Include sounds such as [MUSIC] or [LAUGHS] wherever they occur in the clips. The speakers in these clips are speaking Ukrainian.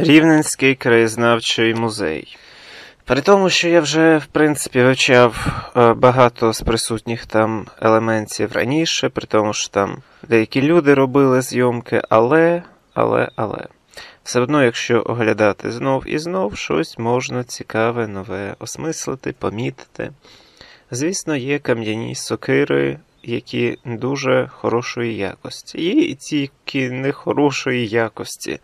Рівненський краєзнавчий музей. При тому, що я вже, в принципі, вивчав е, багато з присутніх там елементів раніше, при тому, що там деякі люди робили зйомки, але, але, але. Все одно, якщо оглядати знов і знов, щось можна цікаве, нове осмислити, помітити. Звісно, є кам'яні сокири, які дуже хорошої якості. Є і тільки не хорошої якості,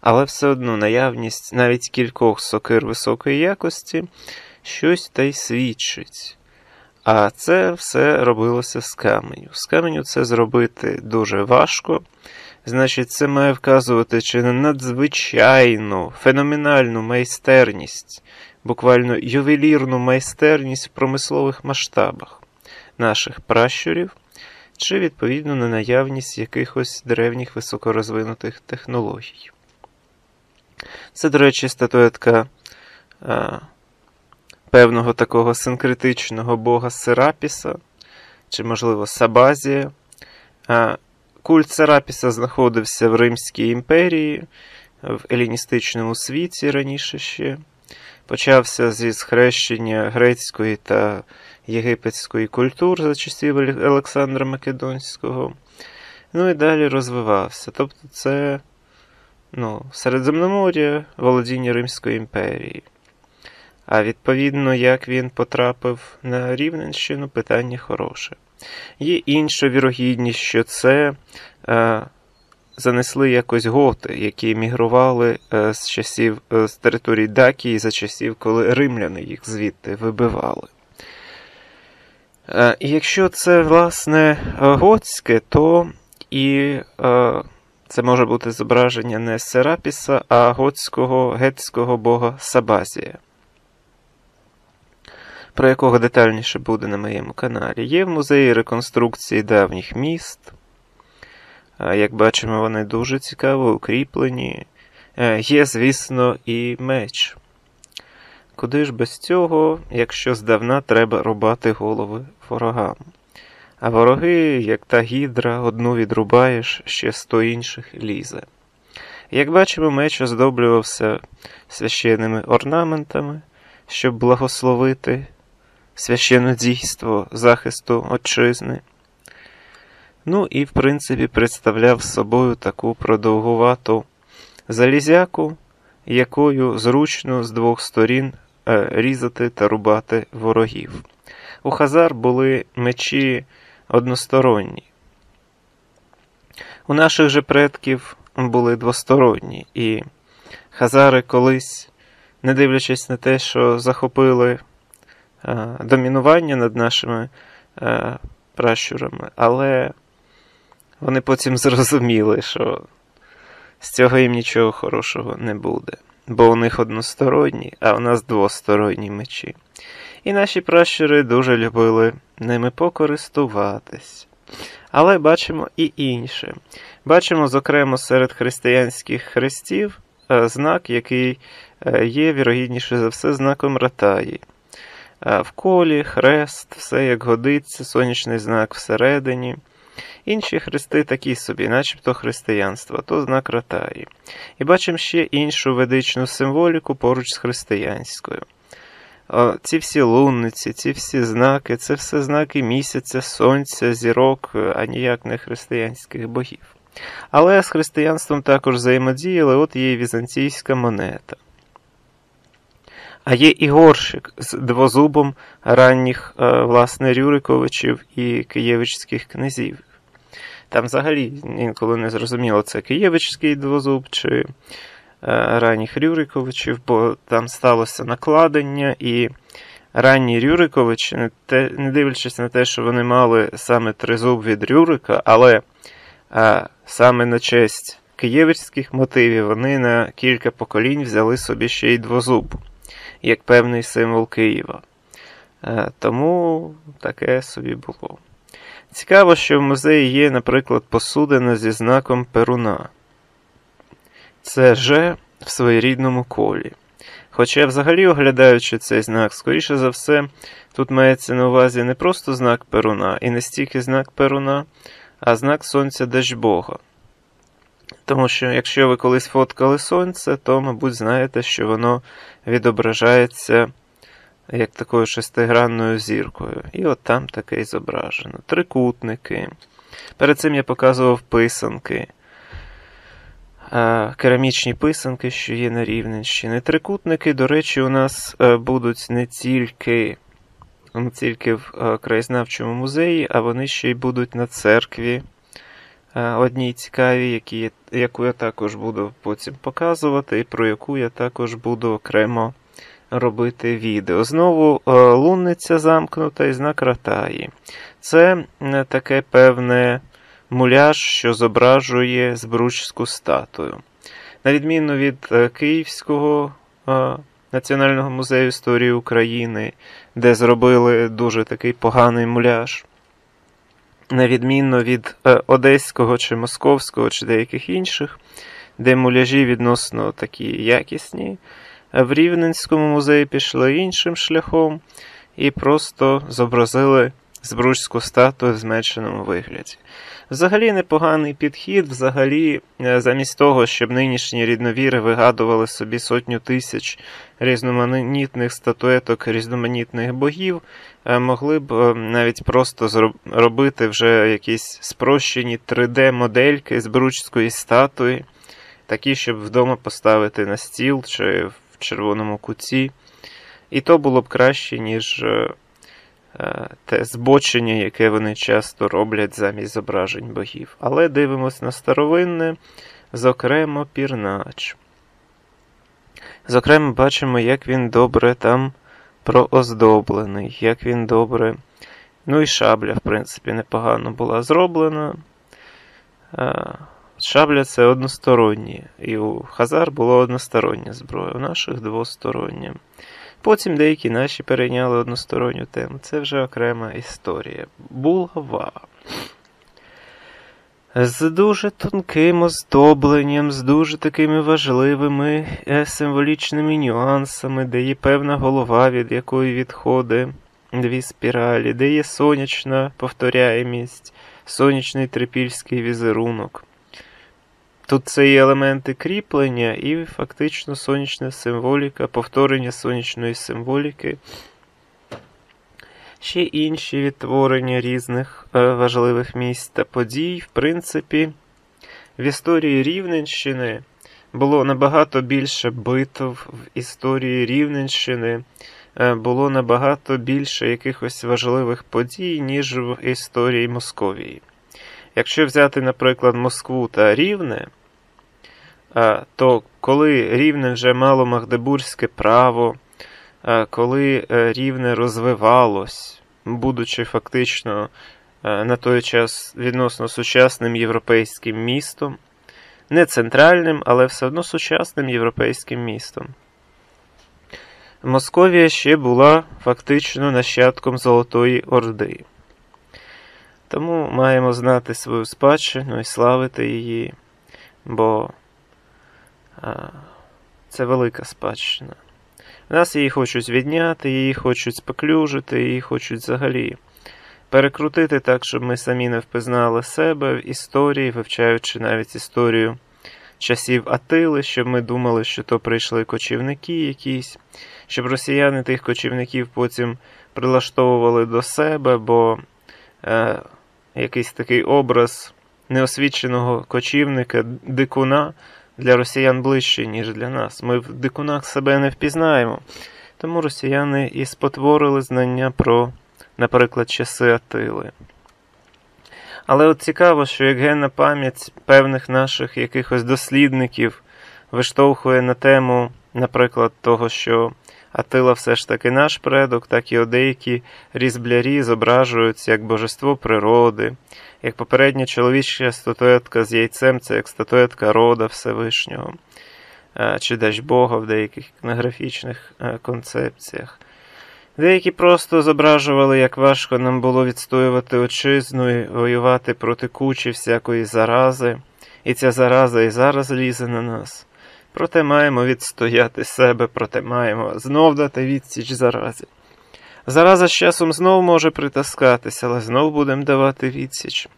але все одно наявність навіть кількох сокир високої якості щось та й свідчить. А це все робилося з каменю. З каменю це зробити дуже важко. Значить, це має вказувати чи на надзвичайну, феноменальну майстерність, буквально ювелірну майстерність в промислових масштабах наших пращурів, чи відповідно на наявність якихось древніх високорозвинутих технологій. Це, до речі, статуетка а, певного такого синкретичного бога Серапіса, чи, можливо, Сабазія. А, Культ Серапіса знаходився в Римській імперії, в еліністичному світі раніше ще. Почався зі схрещення грецької та єгипетської культур за часів Олександра Македонського. Ну і далі розвивався. Тобто це ну, Середземномор'я, володіння Римської імперії. А відповідно, як він потрапив на Рівненщину, питання хороше. Є інша вірогідність, що це е, занесли якось готи, які мігрували е, з часів е, з території Дакії за часів, коли римляни їх звідти вибивали. Е, і якщо це, власне, готське, то і е, це може бути зображення не Серапіса, а готського гетського бога Сабазія про якого детальніше буде на моєму каналі, є в музеї реконструкції давніх міст. Як бачимо, вони дуже цікаво укріплені. Е, є, звісно, і меч. Куди ж без цього, якщо здавна треба рубати голови ворогам? А вороги, як та гідра, одну відрубаєш, ще сто інших лізе. Як бачимо, меч оздоблювався священними орнаментами, щоб благословити священнодійство захисту отчизни. Ну і, в принципі, представляв собою таку продовгувату залізяку, якою зручно з двох сторін е, різати та рубати ворогів. У Хазар були мечі односторонні. У наших же предків були двосторонні, і Хазари колись, не дивлячись на те, що захопили Е, домінування над нашими е, пращурами, але вони потім [LAUGHS] зрозуміли, що з цього їм нічого хорошого не буде. Бо у них односторонні, а у нас двосторонні мечі. І наші пращури дуже любили ними покористуватись. Але бачимо і інше. Бачимо, зокрема, серед християнських хрестів е, знак, який є, вірогідніше за все, знаком Ратаї. В колі, хрест, все як годиться, сонячний знак всередині. Інші хрести такі собі, начебто християнства, то знак Ратаї. І бачимо ще іншу ведичну символіку поруч з християнською. Ці всі лунниці, ці всі знаки, це все знаки місяця, сонця, зірок, а ніяк не християнських богів. Але з християнством також взаємодіяли, от є візантійська монета. А є і горщик з двозубом ранніх е, власне Рюриковичів і Києвичських князів. Там взагалі інколи не зрозуміло, це Києвичський двозуб чи ранніх Рюриковичів, бо там сталося накладення, і ранні Рюриковичі, не, дивлячись на те, що вони мали саме тризуб від Рюрика, але е, саме на честь києвичських мотивів вони на кілька поколінь взяли собі ще й двозуб як певний символ Києва. Е, тому таке собі було. Цікаво, що в музеї є, наприклад, посудина зі знаком Перуна. Це Ж в своєрідному колі. Хоча, взагалі, оглядаючи цей знак, скоріше за все, тут мається на увазі не просто знак Перуна, і не стільки знак Перуна, а знак Сонця Дажбога. Тому що якщо ви колись фоткали сонце, то, мабуть, знаєте, що воно відображається як такою шестигранною зіркою. І от там таке і зображено. Трикутники. Перед цим я показував писанки. Керамічні писанки, що є на Рівненщині. Трикутники, до речі, у нас е, будуть не тільки не тільки в е, краєзнавчому музеї, а вони ще й будуть на церкві. Е, одній цікавій, які, яку я також буду потім показувати, і про яку я також буду окремо робити відео. Знову лунниця замкнута і знак Ратаї. Це таке певне муляж, що зображує збручську статую. На відміну від е, Київського е, Національного музею історії України, де зробили дуже такий поганий муляж. На відміну від е, Одеського чи Московського чи деяких інших, де муляжі відносно такі якісні, в Рівненському музеї пішли іншим шляхом і просто зобразили збручську статую в зменшеному вигляді. Взагалі непоганий підхід, взагалі, е, замість того, щоб нинішні рідновіри вигадували собі сотню тисяч різноманітних статуеток, різноманітних богів, е, могли б е, навіть просто робити вже якісь спрощені 3D-модельки з бручської статуї, такі, щоб вдома поставити на стіл чи в червоному куті. І то було б краще, ніж те збочення, яке вони часто роблять замість зображень богів. Але дивимось на старовинне, зокрема, пірнач. Зокрема, бачимо, як він добре там прооздоблений, як він добре. Ну і шабля, в принципі, непогано була зроблена. Е, шабля це односторонні. І у Хазар було одностороння зброя, у наших двостороння. Потім деякі наші перейняли односторонню тему. Це вже окрема історія. Булгава. З дуже тонким оздобленням, з дуже такими важливими е, символічними нюансами, де є певна голова, від якої відходить дві спіралі, де є сонячна повторяємість, сонячний трипільський візерунок. Тут це і елементи кріплення, і фактично сонячна символіка, повторення сонячної символіки, ще інші відтворення різних е, важливих місць та подій. В принципі, в історії Рівненщини було набагато більше битв, в історії Рівненщини е, було набагато більше якихось важливих подій, ніж в історії Московії. Якщо взяти, наприклад, Москву та Рівне, то коли Рівне вже мало Магдебурзьке право, коли е, Рівне розвивалось, будучи фактично е, на той час відносно сучасним європейським містом, не центральним, але все одно сучасним європейським містом. Московія ще була фактично нащадком Золотої Орди. Тому маємо знати свою спадщину і славити її, бо це велика спадщина. В нас її хочуть відняти, її хочуть споклюжити, її хочуть взагалі перекрутити так, щоб ми самі не впізнали себе в історії, вивчаючи навіть історію часів Атили, щоб ми думали, що то прийшли кочівники якісь, щоб росіяни тих кочівників потім прилаштовували до себе, бо е, якийсь такий образ неосвіченого кочівника, дикуна для росіян ближче, ніж для нас. Ми в дикунах себе не впізнаємо. Тому росіяни і спотворили знання про, наприклад, часи Атили. Але от цікаво, що як генна пам'ять певних наших якихось дослідників виштовхує на тему, наприклад, того, що Атила все ж таки наш предок, так і деякі різблярі зображуються як божество природи, як попередня чоловіча статуетка з яйцем, це як статуетка рода Всевишнього, е, чи дач Бога в деяких етнографічних е, концепціях. Деякі просто зображували, як важко нам було відстоювати отчизну і воювати проти кучі всякої зарази, і ця зараза і зараз лізе на нас. Проте маємо відстояти себе, проте маємо знов дати відсіч заразі. Зараза з часом знов може притаскатися, але знов будемо давати відсіч.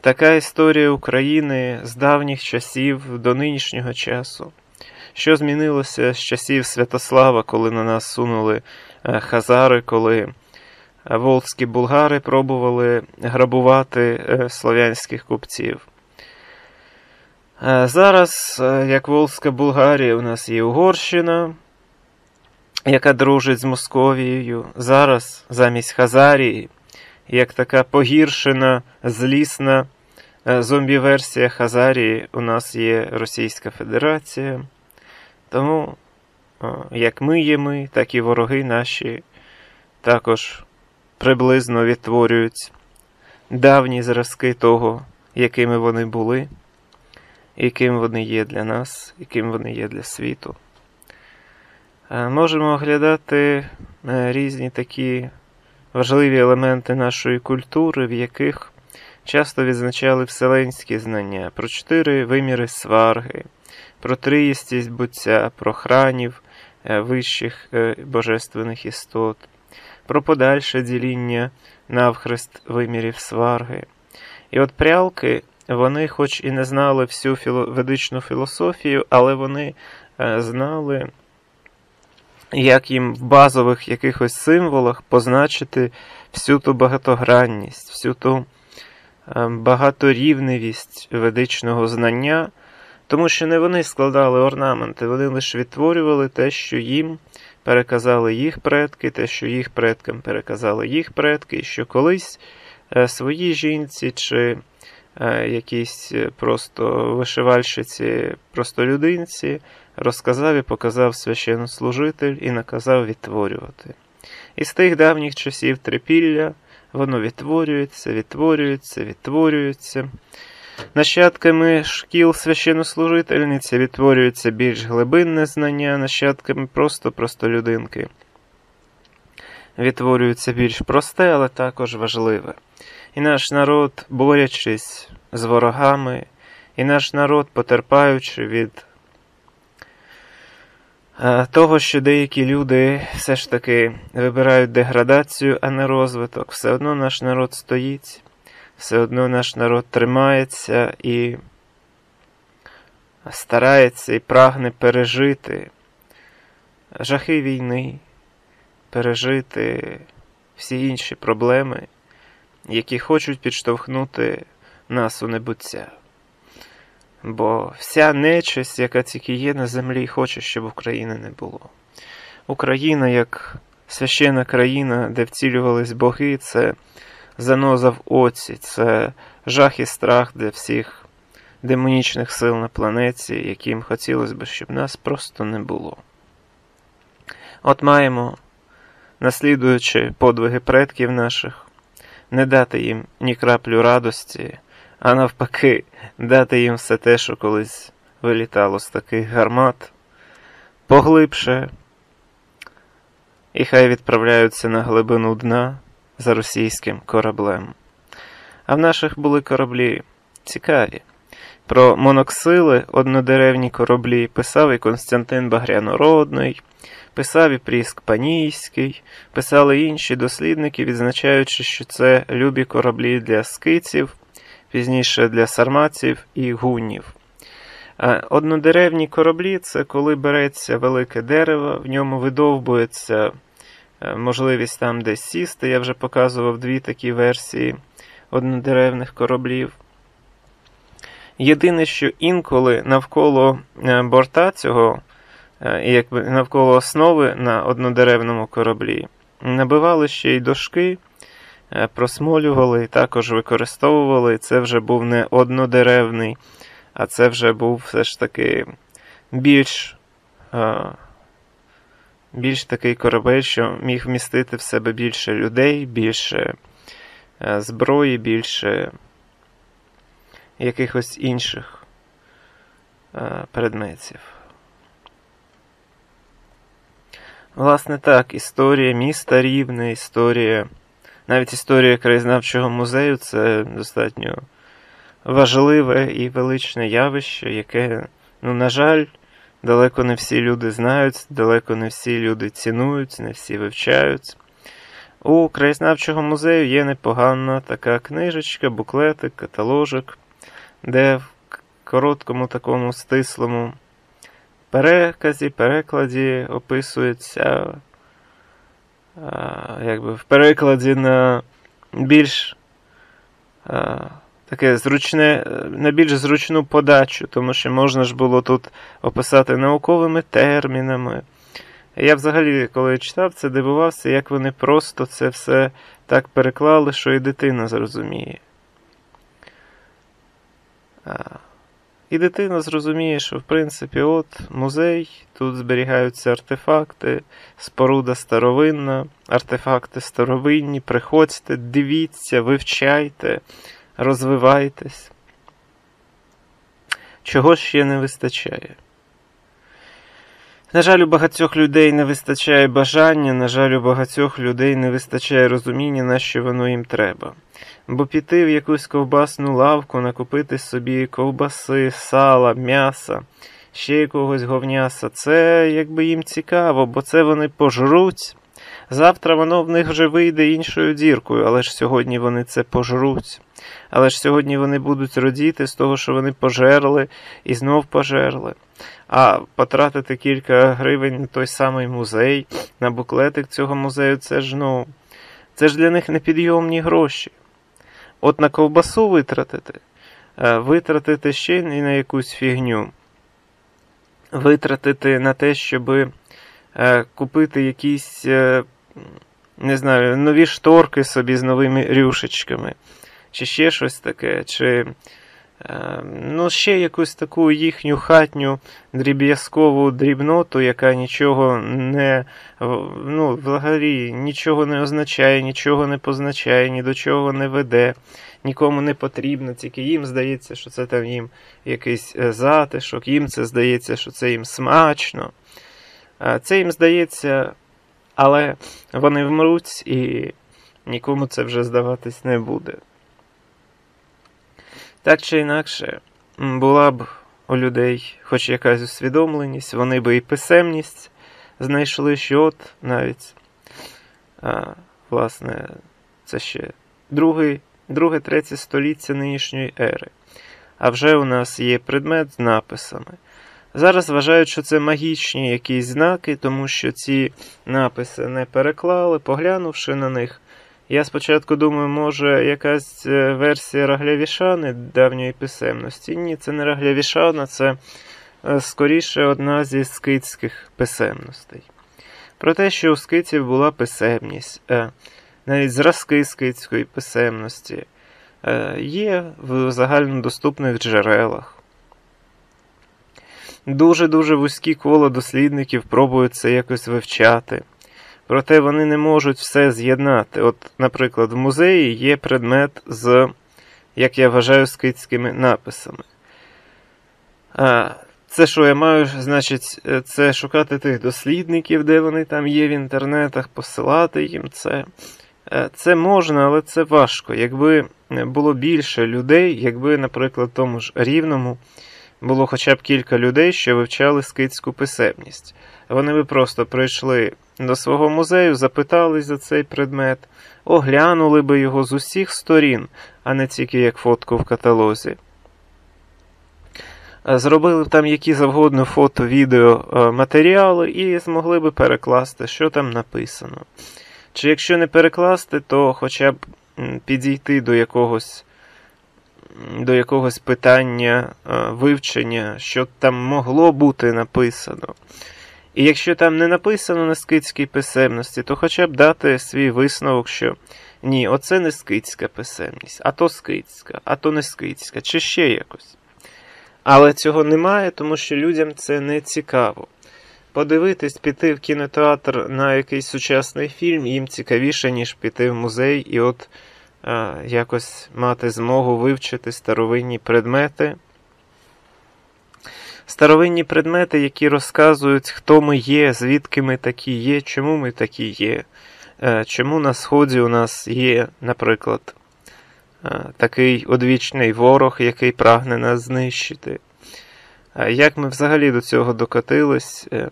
Така історія України з давніх часів до нинішнього часу. Що змінилося з часів Святослава, коли на нас сунули е, хазари, коли волзькі булгари пробували грабувати е, слов'янських купців? Е, зараз, як Волзька Булгарія, у нас є Угорщина, яка дружить з Московією. Зараз замість Хазарії як така погіршена, злісна е, зомбі-версія Хазарії у нас є Російська Федерація. Тому, як ми є ми, так і вороги наші також приблизно відтворюють давні зразки того, якими вони були, яким вони є для нас, яким вони є для світу. Е, можемо оглядати е, різні такі важливі елементи нашої культури, в яких часто відзначали вселенські знання про чотири виміри сварги, про триїстість буття, про хранів е, вищих божественних істот, про подальше діління навхрест вимірів сварги. І от прялки, вони, хоч і не знали всю ведичну філософію, але вони знали як їм в базових якихось символах позначити всю ту багатогранність, всю ту ем, багаторівневість ведичного знання, тому що не вони складали орнаменти, вони лише відтворювали те, що їм переказали їх предки, те, що їх предкам переказали їх предки, і що колись е, свої жінці чи е, якісь просто вишивальщиці, просто людинці розказав і показав священнослужитель і наказав відтворювати. І з тих давніх часів трипілля воно відтворюється, відтворюється, відтворюється. Нащадками шкіл священнослужительниці відтворюється більш глибинне знання, нащадками просто простолюдинки. Відтворюється більш просте, але також важливе. І наш народ, борячись з ворогами, і наш народ, потерпаючи від того, що деякі люди все ж таки вибирають деградацію, а не розвиток, все одно наш народ стоїть, все одно наш народ тримається і старається і прагне пережити жахи війни, пережити всі інші проблеми, які хочуть підштовхнути нас у небуття. Бо вся нечисть, яка тільки є на землі, хоче, щоб України не було. Україна, як священна країна, де вцілювались боги, це заноза в оці, це жах і страх для всіх демонічних сил на планеті, яким хотілося б, щоб нас просто не було. От маємо, наслідуючи подвиги предків наших, не дати їм ні краплю радості а навпаки, дати їм все те, що колись вилітало з таких гармат, поглибше, і хай відправляються на глибину дна за російським кораблем. А в наших були кораблі цікаві. Про моноксили однодеревні кораблі писав і Константин Багрянородний, писав і Пріск Панійський, писали інші дослідники, відзначаючи, що це любі кораблі для скиців пізніше для сарматів і гунів. Однодеревні кораблі це коли береться велике дерево, в ньому видовбується е, можливість там десь сісти. Я вже показував дві такі версії однодеревних кораблів. Єдине, що інколи навколо е, борта цього, е, якби навколо основи на однодеревному кораблі, набивали ще й дошки. Е, просмолювали також використовували. Це вже був не однодеревний, а це вже був все ж таки більш е, більш такий корабель, що міг вмістити в себе більше людей, більше е, зброї, більше якихось інших предметів. Власне так, історія міста Рівне, історія навіть історія краєзнавчого музею це достатньо важливе і величне явище, яке, ну, на жаль, далеко не всі люди знають, далеко не всі люди цінують, не всі вивчають. У краєзнавчого музею є непогана така книжечка, буклетик, каталожик, де в короткому такому стислому переказі, перекладі описується, якби в перекладі на більш таке зручне, на більш зручну подачу, тому що можна ж було тут описати науковими термінами. Я взагалі, коли читав це, дивувався, як вони просто це все так переклали, що і дитина зрозуміє. І дитина зрозуміє, що в принципі от музей, тут зберігаються артефакти, споруда старовинна, артефакти старовинні, приходьте, дивіться, вивчайте, розвивайтесь. Чого ще не вистачає? На жаль, у багатьох людей не вистачає бажання, на жаль, у багатьох людей не вистачає розуміння, на що воно їм треба. Бо піти в якусь ковбасну лавку, накупити собі ковбаси, сала, м'яса, ще якогось говняса, це якби їм цікаво, бо це вони пожруть. Завтра воно в них вже вийде іншою діркою, але ж сьогодні вони це пожруть. Але ж сьогодні вони будуть родіти з того, що вони пожерли і знов пожерли. А потратити кілька гривень на той самий музей, на буклетик цього музею, це ж ну, це ж для них непідйомні гроші. От на ковбасу витратити, е, витратити ще і на якусь фігню, витратити на те, щоб е, купити якісь, е, не знаю, нові шторки собі з новими рюшечками, чи ще щось таке, чи ну, ще якусь таку їхню хатню дріб'язкову дрібноту, яка нічого не ну, взагалі нічого не означає, нічого не позначає, ні до чого не веде, нікому не потрібно, тільки їм здається, що це там їм якийсь е, затишок, їм це здається, що це їм смачно. Це їм здається, але вони вмруть і нікому це вже здаватись не буде. Так чи інакше, була б у людей хоч якась усвідомленість, вони би і писемність знайшли, що от навіть, а, власне, це ще друге, третє століття нинішньої ери. А вже у нас є предмет з написами. Зараз вважають, що це магічні якісь знаки, тому що ці написи не переклали, поглянувши на них. Я спочатку думаю, може якась е, версія Раглявішани давньої писемності. Ні, це не Раглявішана, це е, скоріше одна зі скитських писемностей. Про те, що у скитів була писемність, е, навіть зразки скитської писемності, є в загальнодоступних джерелах. Дуже-дуже вузькі коло дослідників пробують це якось вивчати. Проте вони не можуть все з'єднати. От, наприклад, в музеї є предмет з, як я вважаю, скитськими написами. А, Це що я маю, значить, це шукати тих дослідників, де вони там є в інтернетах, посилати їм це. Е, це можна, але це важко. Якби було більше людей, якби, наприклад, тому ж рівному було хоча б кілька людей, що вивчали скитську писемність. Вони би просто прийшли до свого музею, запитались за цей предмет, оглянули би його з усіх сторін, а не тільки як фотку в каталозі. Зробили б там які завгодно фото, відео, е, матеріали і змогли би перекласти, що там написано. Чи якщо не перекласти, то хоча б підійти до якогось до якогось питання е, вивчення, що там могло бути написано. І якщо там не написано на скидській писемності, то хоча б дати свій висновок, що ні, оце не скидська писемність, а то скидська, а то не скидська, чи ще якось. Але цього немає, тому що людям це не цікаво. Подивитись, піти в кінотеатр на якийсь сучасний фільм їм цікавіше, ніж піти в музей і от а, якось мати змогу вивчити старовинні предмети. Старовинні предмети, які розказують, хто ми є, звідки ми такі є, чому ми такі є, е, чому на Сході у нас є, наприклад, е, такий одвічний ворог, який прагне нас знищити. Як ми взагалі до цього докотились? Е,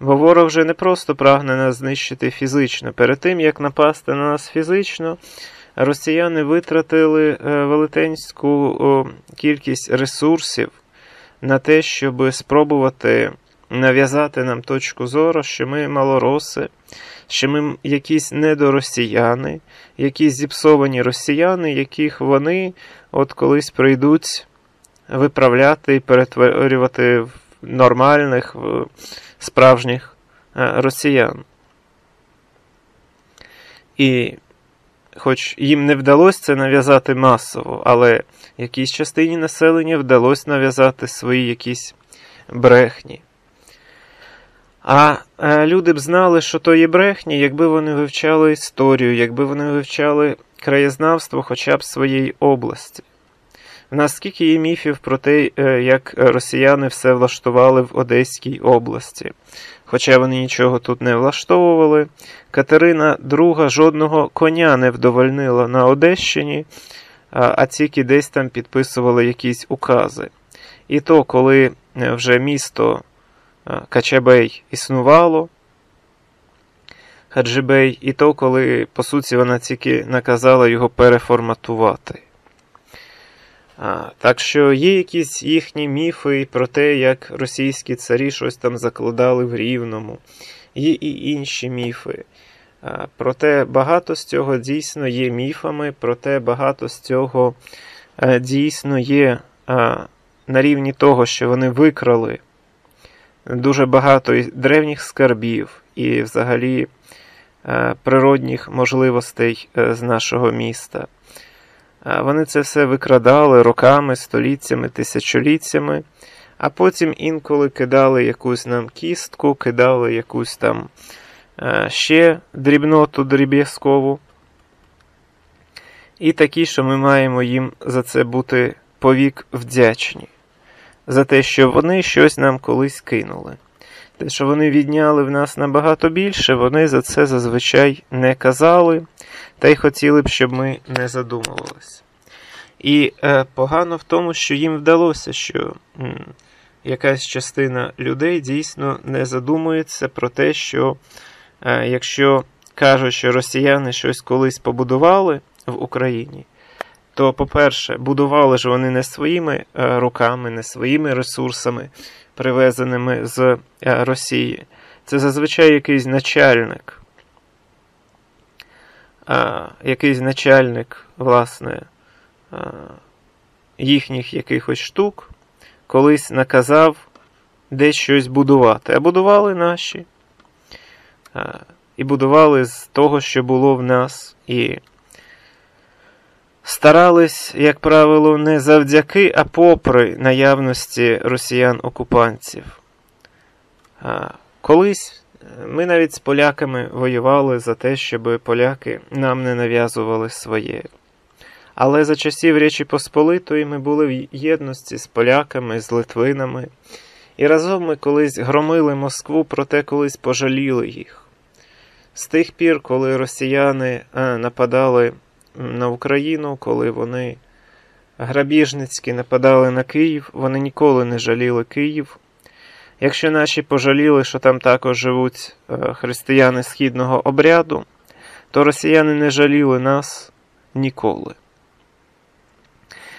бо ворог вже не просто прагне нас знищити фізично. Перед тим, як напасти на нас фізично, росіяни витратили велетенську кількість ресурсів на те, щоб спробувати нав'язати нам точку зору, що ми малороси, що ми якісь недоросіяни, якісь зіпсовані росіяни, яких вони от колись прийдуть виправляти і перетворювати в нормальних, в справжніх е, росіян. І хоч їм не вдалося це нав'язати масово, але якійсь частині населення вдалося нав'язати свої якісь брехні. А е, люди б знали, що то є брехні, якби вони вивчали історію, якби вони вивчали краєзнавство хоча б своєї області. В нас скільки є міфів про те, е, як росіяни все влаштували в Одеській області. Хоча вони нічого тут не влаштовували. Катерина II жодного коня не вдовольнила на Одещині, а тільки десь там підписували якісь укази. І то, коли е, вже місто Качабей існувало, Хаджибей, і то, коли, по суті, вона тільки наказала його переформатувати. А, Так що є якісь їхні міфи про те, як російські царі щось там закладали в Рівному, є і інші міфи. А, Проте багато з цього дійсно є міфами, проте багато з цього а, е, дійсно є а, на рівні того, що вони викрали дуже багато древніх скарбів і взагалі а, природних можливостей е, з нашого міста. Вони це все викрадали роками, століттями, тисячоліттями, а потім інколи кидали якусь нам кістку, кидали якусь там ще дрібноту дріб'язкову. І такі, що ми маємо їм за це бути повік вдячні, за те, що вони щось нам колись кинули. Те, що вони відняли в нас набагато більше, вони за це зазвичай не казали, та й хотіли б, щоб ми не задумувалися. І е, погано в тому, що їм вдалося, що м, якась частина людей дійсно не задумується про те, що е, якщо кажуть, що росіяни щось колись побудували в Україні, то, по-перше, будували ж вони не своїми е, руками, не своїми ресурсами, привезеними з е, Росії. Це зазвичай якийсь начальник а, якийсь начальник, власне, а, їхніх якихось штук колись наказав десь щось будувати. А будували наші. А, і будували з того, що було в нас. І старались, як правило, не завдяки, а попри наявності росіян-окупантів. Колись ми навіть з поляками воювали за те, щоб поляки нам не нав'язували своє. Але за часів Речі Посполитої ми були в єдності з поляками, з литвинами, і разом ми колись громили Москву, проте колись пожаліли їх. З тих пір, коли росіяни нападали на Україну, коли вони грабіжницьки нападали на Київ, вони ніколи не жаліли Київ. Якщо наші пожаліли, що там також живуть е, християни східного обряду, то росіяни не жаліли нас ніколи.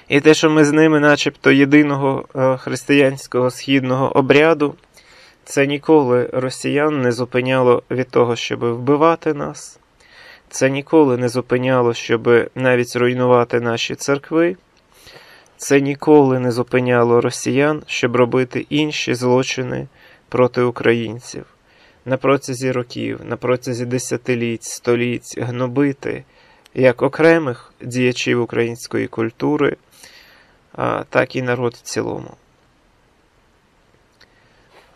І те, що ми з ними, начебто єдиного е, християнського східного обряду, це ніколи росіян не зупиняло від того, щоб вбивати нас, це ніколи не зупиняло, щоб навіть руйнувати наші церкви. Це ніколи не зупиняло росіян, щоб робити інші злочини проти українців. На протязі років, на протязі десятиліть, століть гнобити як окремих діячів української культури, так і народ в цілому.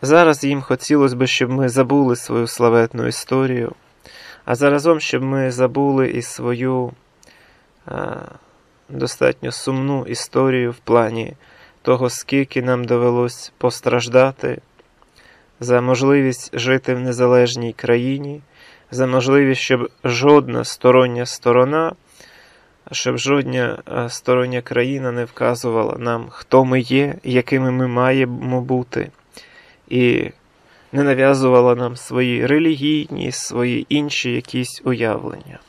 Зараз їм хотілося б, щоб ми забули свою славетну історію, а заразом, щоб ми забули і свою достатньо сумну історію в плані того, скільки нам довелось постраждати за можливість жити в незалежній країні, за можливість, щоб жодна стороння сторона щоб жодна стороння країна не вказувала нам, хто ми є, якими ми маємо бути, і не нав'язувала нам свої релігійні, свої інші якісь уявлення.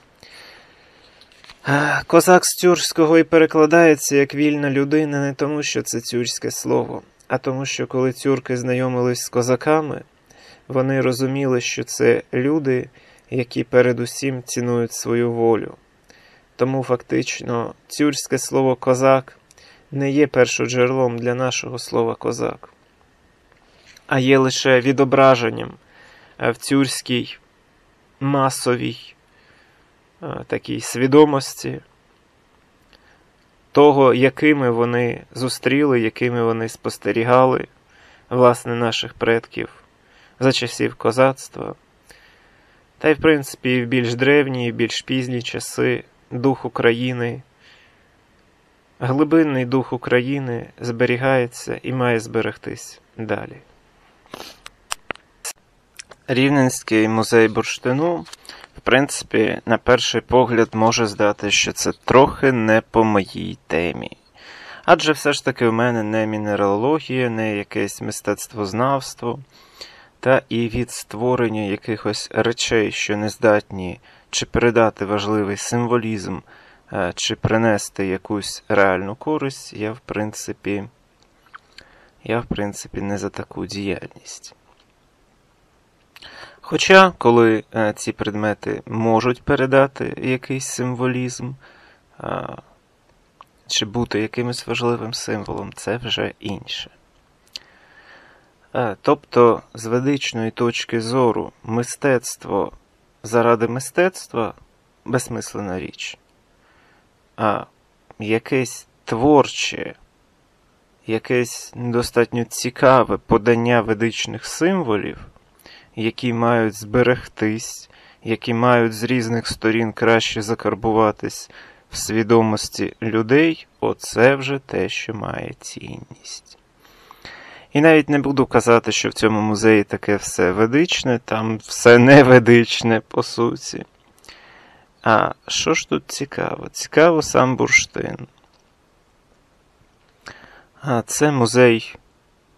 Козак з тюркського і перекладається як вільна людина не тому, що це тюркське слово, а тому, що коли тюрки знайомились з козаками, вони розуміли, що це люди, які передусім цінують свою волю. Тому фактично тюркське слово козак не є першоджерелом для нашого слова козак, а є лише відображенням в тюркській масовій такій свідомості того, якими вони зустріли, якими вони спостерігали власне наших предків за часів козацтва. Та й, в принципі, в більш древні, і в більш пізні часи дух України, глибинний дух України зберігається і має зберегтись далі. Рівненський музей бурштину, принципі, на перший погляд може здати, що це трохи не по моїй темі. Адже все ж таки в мене не мінералогія, не якесь мистецтвознавство, та і від створення якихось речей, що не здатні чи передати важливий символізм, е, чи принести якусь реальну користь, я, в принципі, я, в принципі, не за таку діяльність. Хоча, коли е, ці предмети можуть передати якийсь символізм, чи бути якимось важливим символом, це вже інше. Е, тобто, з ведичної точки зору, мистецтво заради мистецтва безсмислена річ, а якесь творче, якесь достатньо цікаве подання ведичних символів які мають зберегтись, які мають з різних сторін краще закарбуватись в свідомості людей, оце вже те, що має цінність. І навіть не буду казати, що в цьому музеї таке все ведичне, там все не ведичне, по суті. А що ж тут цікаво? Цікаво сам бурштин. А це музей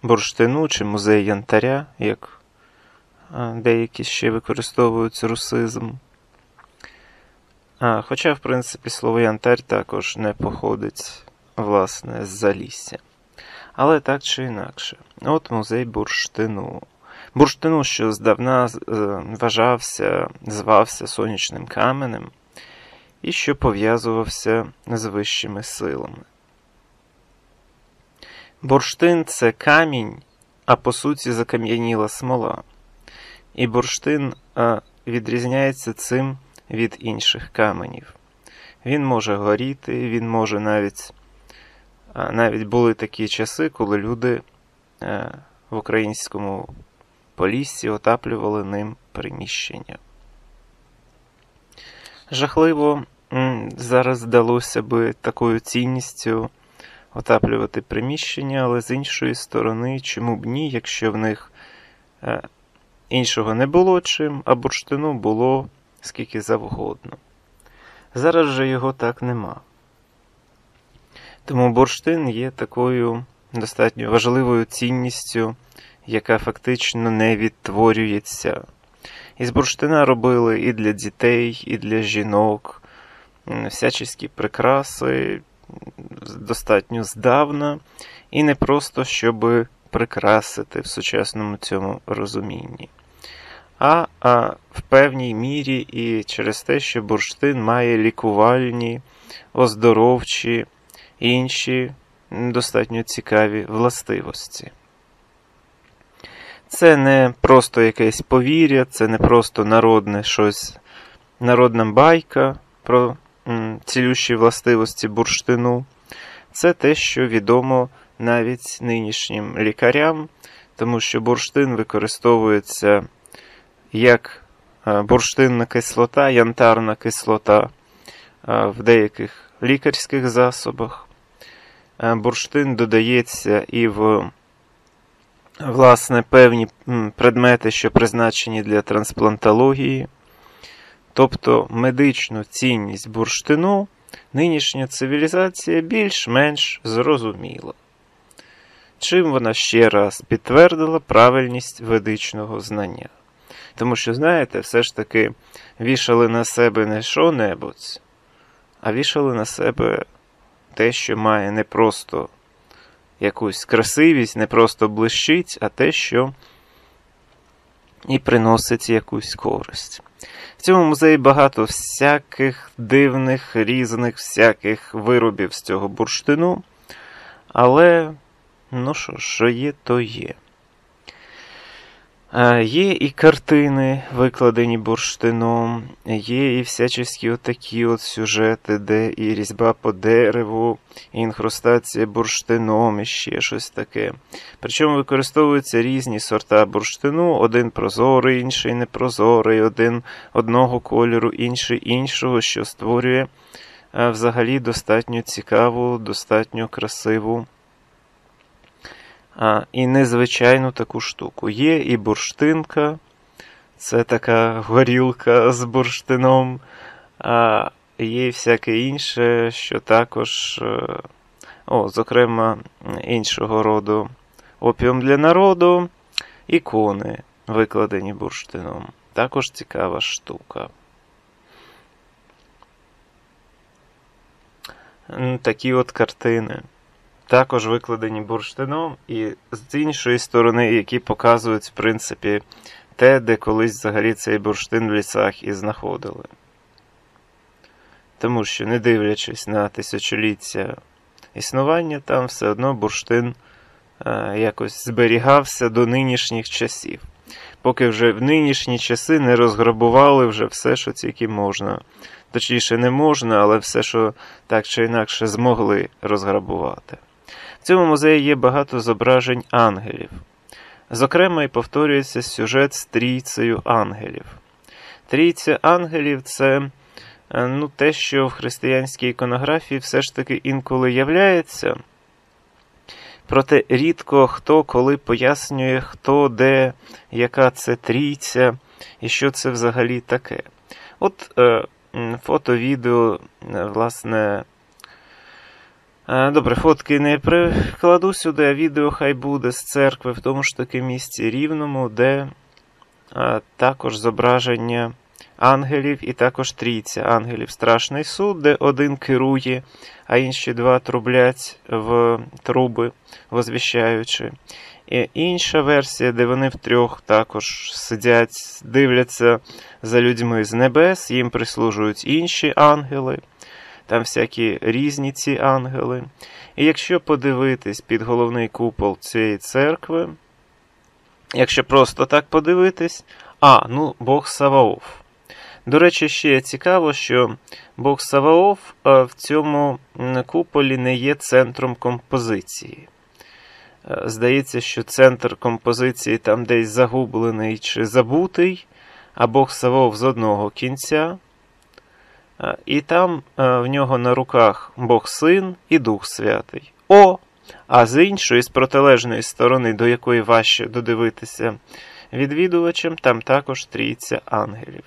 бурштину чи музей янтаря, як деякі ще використовують русизм. А, Хоча, в принципі, слово янтарь також не походить, власне, з залісся. Але так чи інакше, от музей бурштину. Бурштину, що здавна е, вважався, звався сонячним каменем, і що пов'язувався з вищими силами. Бурштин це камінь, а по суті закам'яніла смола. І бурштин відрізняється цим від інших каменів. Він може горіти, він може навіть навіть були такі часи, коли люди в українському поліссі отаплювали ним приміщення. Жахливо, зараз вдалося би такою цінністю отаплювати приміщення, але з іншої сторони, чому б ні, якщо в них Іншого не було чим, а бурштину було скільки завгодно. Зараз же його так нема. Тому бурштин є такою достатньо важливою цінністю, яка фактично не відтворюється. Із бурштина робили і для дітей, і для жінок, всячески прикраси достатньо здавна, і не просто щоб прикрасити в сучасному цьому розумінні а, а в певній мірі і через те, що бурштин має лікувальні, оздоровчі інші достатньо цікаві властивості. Це не просто якесь повір'я, це не просто народне щось, народна байка про цілющі властивості бурштину. Це те, що відомо навіть нинішнім лікарям, тому що бурштин використовується як е, бурштинна кислота, янтарна кислота е, в деяких лікарських засобах. Е, бурштин додається і в власне, певні предмети, що призначені для трансплантології. Тобто медичну цінність бурштину нинішня цивілізація більш-менш зрозуміла. Чим вона ще раз підтвердила правильність ведичного знання. Тому що, знаєте, все ж таки вішали на себе не що-небудь, а вішали на себе те, що має не просто якусь красивість, не просто блищить, а те, що і приносить якусь користь. В цьому музеї багато всяких дивних, різних, всяких виробів з цього бурштину. Але, ну що, що є, то є. Є і картини, викладені бурштином, є і всячески отакі от сюжети, де і різьба по дереву, і інхрустація бурштином, і ще щось таке. Причому використовуються різні сорта бурштину: один прозорий, інший непрозорий, один одного кольору, інший іншого, що створює взагалі достатньо цікаву, достатньо красиву а, І незвичайну таку штуку. Є і бурштинка, це така горілка з бурштином, а є і всяке інше, що також, е, о, зокрема, іншого роду опіум для народу, ікони, викладені бурштином. Також цікава штука. Такі от картини також викладені бурштином, і з іншої сторони, які показують, в принципі, те, де колись взагалі цей бурштин в лісах і знаходили. Тому що, не дивлячись на тисячоліття існування, там все одно бурштин е, якось зберігався до нинішніх часів. Поки вже в нинішні часи не розграбували вже все, що тільки можна. Точніше, не можна, але все, що так чи інакше змогли розграбувати. В цьому музеї є багато зображень ангелів. Зокрема, і повторюється сюжет з трійцею ангелів. Трійця ангелів це е, ну, те, що в християнській іконографії все ж таки інколи являється. Проте рідко хто коли пояснює, хто де, яка це трійця і що це взагалі таке. От е, фото, відео, е, власне, добре, фотки не прикладу сюди, а відео хай буде з церкви в тому ж таки місці рівному, де е, також зображення ангелів і також трійця ангелів. Страшний суд, де один керує, а інші два трублять в труби, возвіщаючи. І інша версія, де вони втрьох також сидять, дивляться за людьми з небес, їм прислужують інші ангели там всякі різні ці ангели. І якщо подивитись під головний купол цієї церкви, якщо просто так подивитись, а, ну, Бог Саваоф. До речі, ще цікаво, що Бог Саваоф в цьому куполі не є центром композиції. Е, здається, що центр композиції там десь загублений чи забутий, а Бог Саваоф з одного кінця, і там в нього на руках Бог Син і Дух Святий. О! А з іншої, з протилежної сторони, до якої важче додивитися відвідувачем, там також трійця ангелів.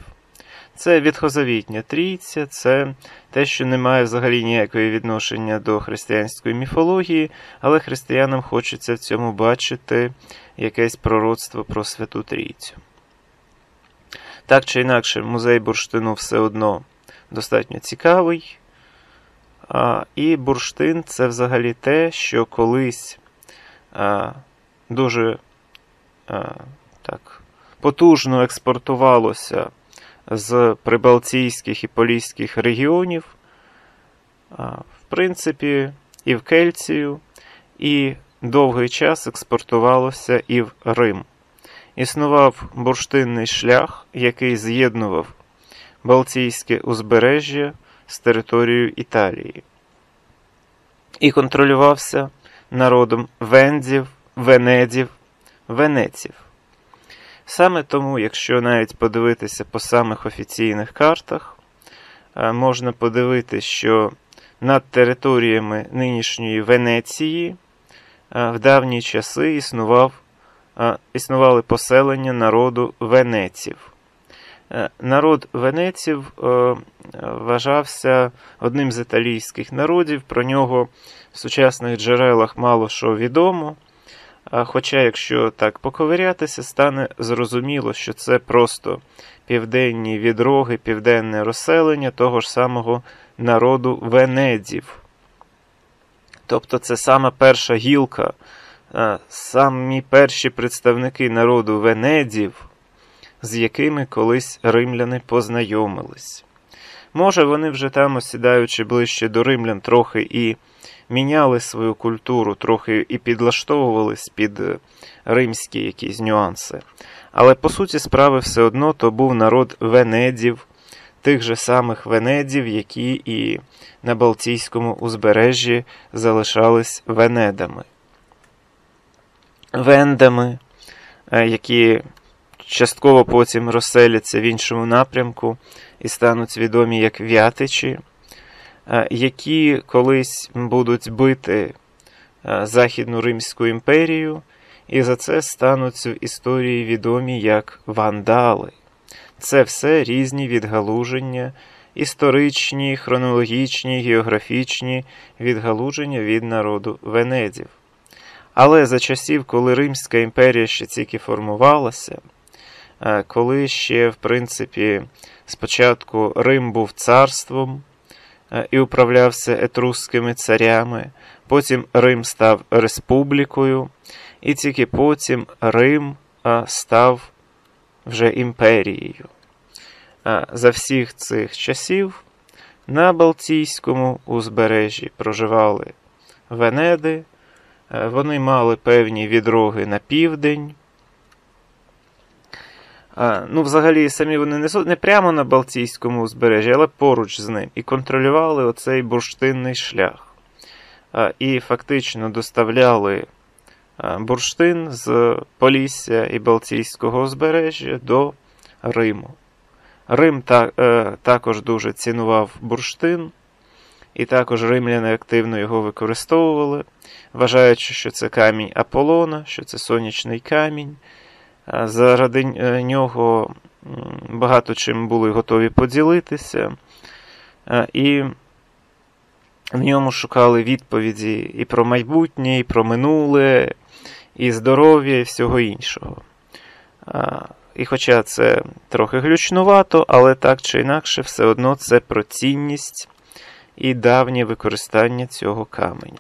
Це відхозавітня трійця, це те, що не має взагалі ніякого відношення до християнської міфології, але християнам хочеться в цьому бачити якесь пророцтво про Святу Трійцю. Так чи інакше, музей бурштину все одно достатньо цікавий. А, І бурштин це взагалі те, що колись а, дуже а, так, потужно експортувалося з прибалтійських і поліських регіонів, а, в принципі, і в Кельцію, і довгий час експортувалося і в Рим. Існував бурштинний шлях, який з'єднував Балтійське узбережжя з територією Італії і контролювався народом вендів, венедів, венеців. Саме тому, якщо навіть подивитися по самих офіційних картах, е, можна подивитися, що над територіями нинішньої Венеції е, в давні часи існував, е, існували поселення народу венеців. Е, народ венеців е, вважався одним з італійських народів. Про нього в сучасних джерелах мало що відомо. Хоча, якщо так поковирятися, стане зрозуміло, що це просто південні відроги, південне розселення того ж самого народу венедів. Тобто це сама перша гілка, самі перші представники народу венедів, з якими колись римляни познайомились. Може, вони вже там, осідаючи ближче до римлян, трохи і міняли свою культуру, трохи і підлаштовувались під е, римські якісь нюанси. Але по суті справи все одно то був народ венедів, тих же самих венедів, які і на Балтійському узбережжі залишались венедами. Вендами, е, які частково потім розселяться в іншому напрямку і стануть відомі як в'ятичі. Е, які колись будуть бити е, Західну Римську імперію, і за це стануть в історії відомі як вандали. Це все різні відгалуження, історичні, хронологічні, географічні відгалуження від народу Венедів. Але за часів, коли Римська імперія ще тільки формувалася, коли ще, в принципі, спочатку Рим був царством, Е, і управлявся етрусскими царями, потім Рим став республікою, і тільки потім Рим е, став вже імперією. Е, за всіх цих часів на Балтійському узбережжі проживали Венеди, вони мали певні відроги на південь. Ну, взагалі, самі вони не не прямо на Балтійському узбережжі, але поруч з ним, і контролювали оцей бурштинний шлях. І фактично доставляли бурштин з Полісся і Балтійського узбережжя до Риму. Рим та, е, також дуже цінував бурштин, і також римляни активно його використовували, вважаючи, що це камінь Аполлона, що це сонячний камінь. Заради е, нього багато чим були готові поділитися, і в ньому шукали відповіді і про майбутнє, і про минуле, і здоров'я, і всього іншого. І хоча це трохи глючнувато, але так чи інакше, все одно це про цінність і давнє використання цього каменю.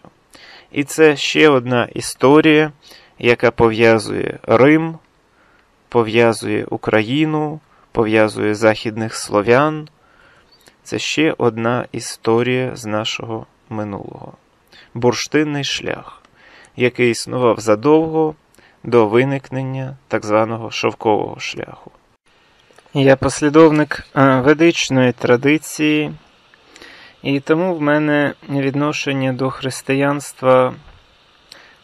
І це ще одна історія, яка пов'язує Рим пов'язує Україну, пов'язує західних слов'ян. Це ще одна історія з нашого минулого. Бурштинний шлях, який існував задовго до виникнення так званого шовкового шляху. Я послідовник е, ведичної традиції, і тому в мене відношення до християнства,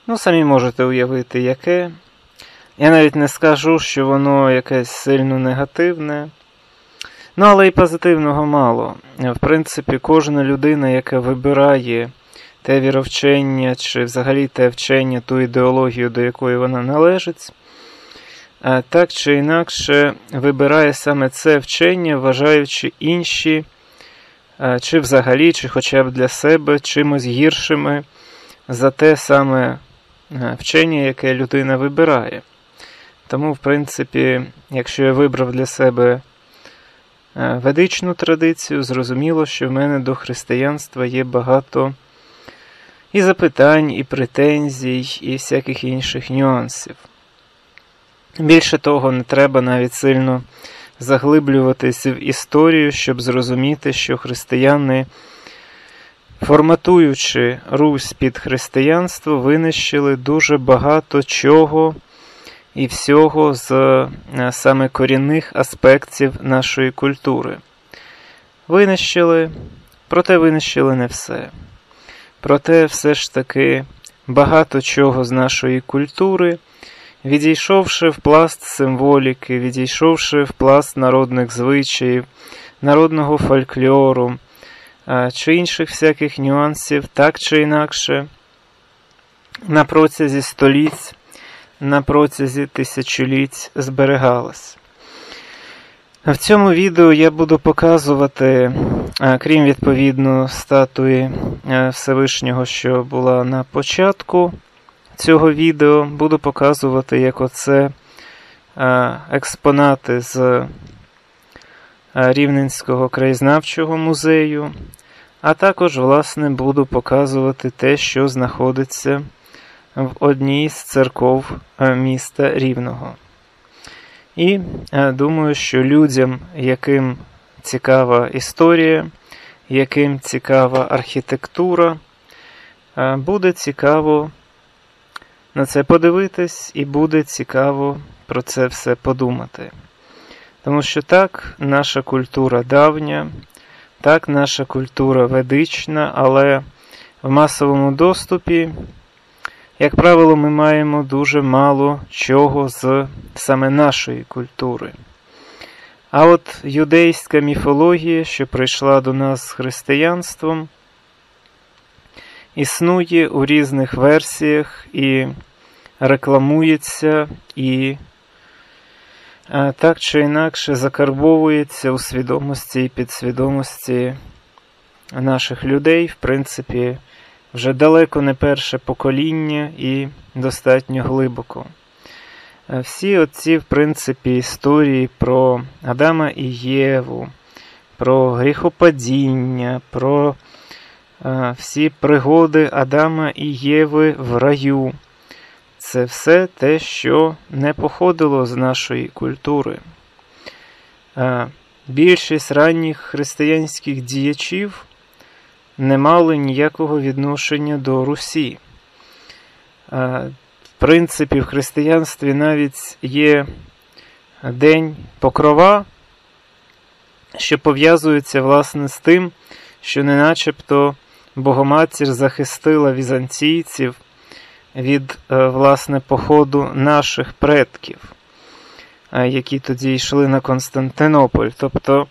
ну, самі можете уявити, яке. Я навіть не скажу, що воно якесь сильно негативне. Ну, але й позитивного мало. В принципі, кожна людина, яка вибирає те віровчення, чи взагалі те вчення, ту ідеологію, до якої вона належить, так чи інакше вибирає саме це вчення, вважаючи інші, чи взагалі, чи хоча б для себе чимось гіршими за те саме вчення, яке людина вибирає. Тому, в принципі, якщо я вибрав для себе е, ведичну традицію, зрозуміло, що в мене до християнства є багато і запитань, і претензій, і всяких інших нюансів. Більше того, не треба навіть сильно заглиблюватися в історію, щоб зрозуміти, що християни, форматуючи Русь під християнство, винищили дуже багато чого і всього з е, саме корінних аспектів нашої культури. Винищили, проте винищили не все. Проте все ж таки багато чого з нашої культури, відійшовши в пласт символіки, відійшовши в пласт народних звичаїв, народного фольклору чи інших всяких нюансів, так чи інакше, на протязі століть на протязі тисячоліть зберігалась. В цьому відео я буду показувати, крім відповідно статуї Всевишнього, що була на початку цього відео, буду показувати, як оце експонати з Рівненського краєзнавчого музею, а також, власне, буду показувати те, що знаходиться в одній з церков міста Рівного. І думаю, що людям, яким цікава історія, яким цікава архітектура, буде цікаво на це подивитись, і буде цікаво про це все подумати. Тому що так, наша культура давня, так, наша культура ведична, але в масовому доступі, як правило, ми маємо дуже мало чого з саме нашої культури. А от юдейська міфологія, що прийшла до нас з християнством, існує у різних версіях і рекламується і так чи інакше закарбовується у свідомості і підсвідомості наших людей, в принципі, вже далеко не перше покоління і достатньо глибоко. Всі оці, в принципі, історії про Адама і Єву, про гріхопадіння, про всі пригоди Адама і Єви в раю. Це все те, що не походило з нашої культури. Більшість ранніх християнських діячів не мали ніякого відношення до Русі. В принципі, в християнстві навіть є День Покрова, що пов'язується власне з тим, що не начебто Богоматір захистила візанційців від е, власне походу наших предків, е, які тоді йшли на Константинополь. Тобто е,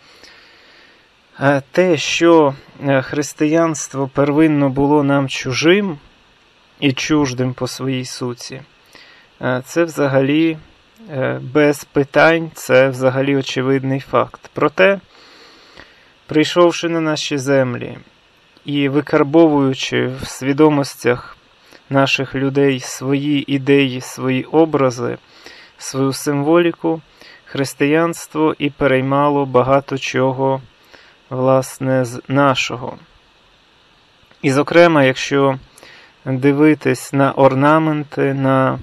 те, що християнство первинно було нам чужим і чуждим по своїй суті, це взагалі без питань, це взагалі очевидний факт. Проте, прийшовши на наші землі і викарбовуючи в свідомостях наших людей свої ідеї, свої образи, свою символіку, християнство і переймало багато чого, власне, з нашого. І, зокрема, якщо дивитись на орнаменти, на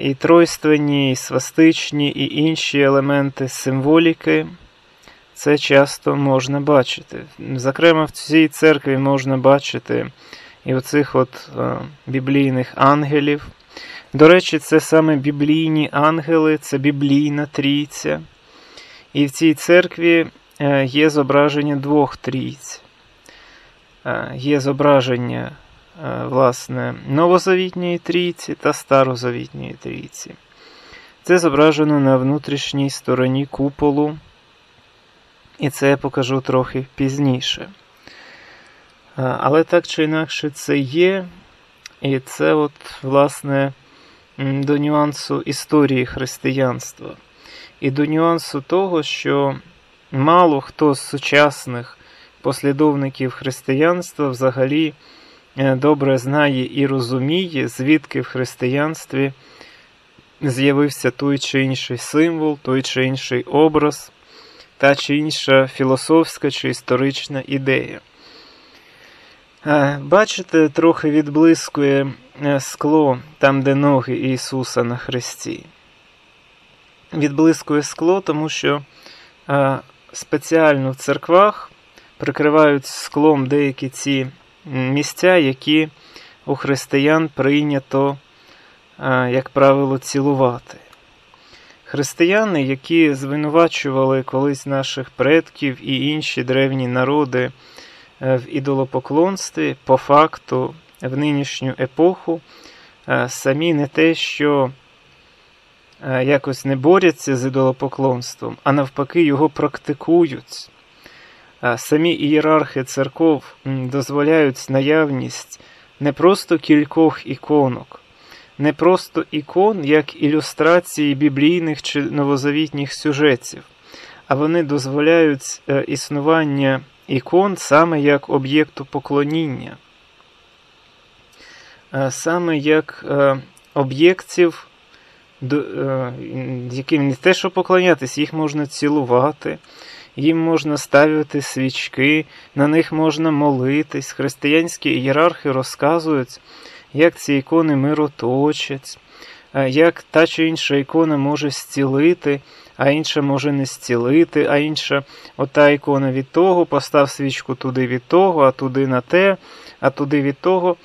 і тройственні, і свастичні, і інші елементи символіки, це часто можна бачити. Зокрема, в цій церкві можна бачити і оцих от е, біблійних ангелів. До речі, це саме біблійні ангели, це біблійна трійця. І в цій церкві е, є зображення двох трійць. Е, є зображення, власне, новозавітньої трійці та старозавітньої трійці. Це зображено на внутрішній стороні куполу, і це я покажу трохи пізніше. Але так чи інакше це є, і це, от, власне, до нюансу історії християнства. І до нюансу того, що мало хто з сучасних послідовників християнства взагалі е, добре знає і розуміє, звідки в християнстві з'явився той чи інший символ, той чи інший образ, та чи інша філософська чи історична ідея. Бачите, трохи відблискує е, скло там, де ноги Ісуса на Христі. Відблискує скло, тому що спеціально в церквах прикривають склом деякі ці місця, які у християн прийнято, як правило, цілувати. Християни, які звинувачували колись наших предків і інші древні народи. Е, в ідолопоклонстві по факту в нинішню епоху е, самі не те, що е, якось не борються з ідолопоклонством, а навпаки, його практикують. Самі ієрархи церков дозволяють наявність не просто кількох іконок, не просто ікон, як ілюстрації біблійних чи новозавітніх сюжетів, а вони дозволяють е, існування ікон саме як об'єкту поклоніння, е, саме як е, об'єктів, яким не те, що поклонятись, їх можна цілувати. Їм можна ставити свічки, на них можна молитись. Християнські ієрархи розказують, як ці ікони мироточать, як та чи інша ікона може зцілити, а інша може не зцілити, а інша ота ікона від того, постав свічку туди від того, а туди на те, а туди від того.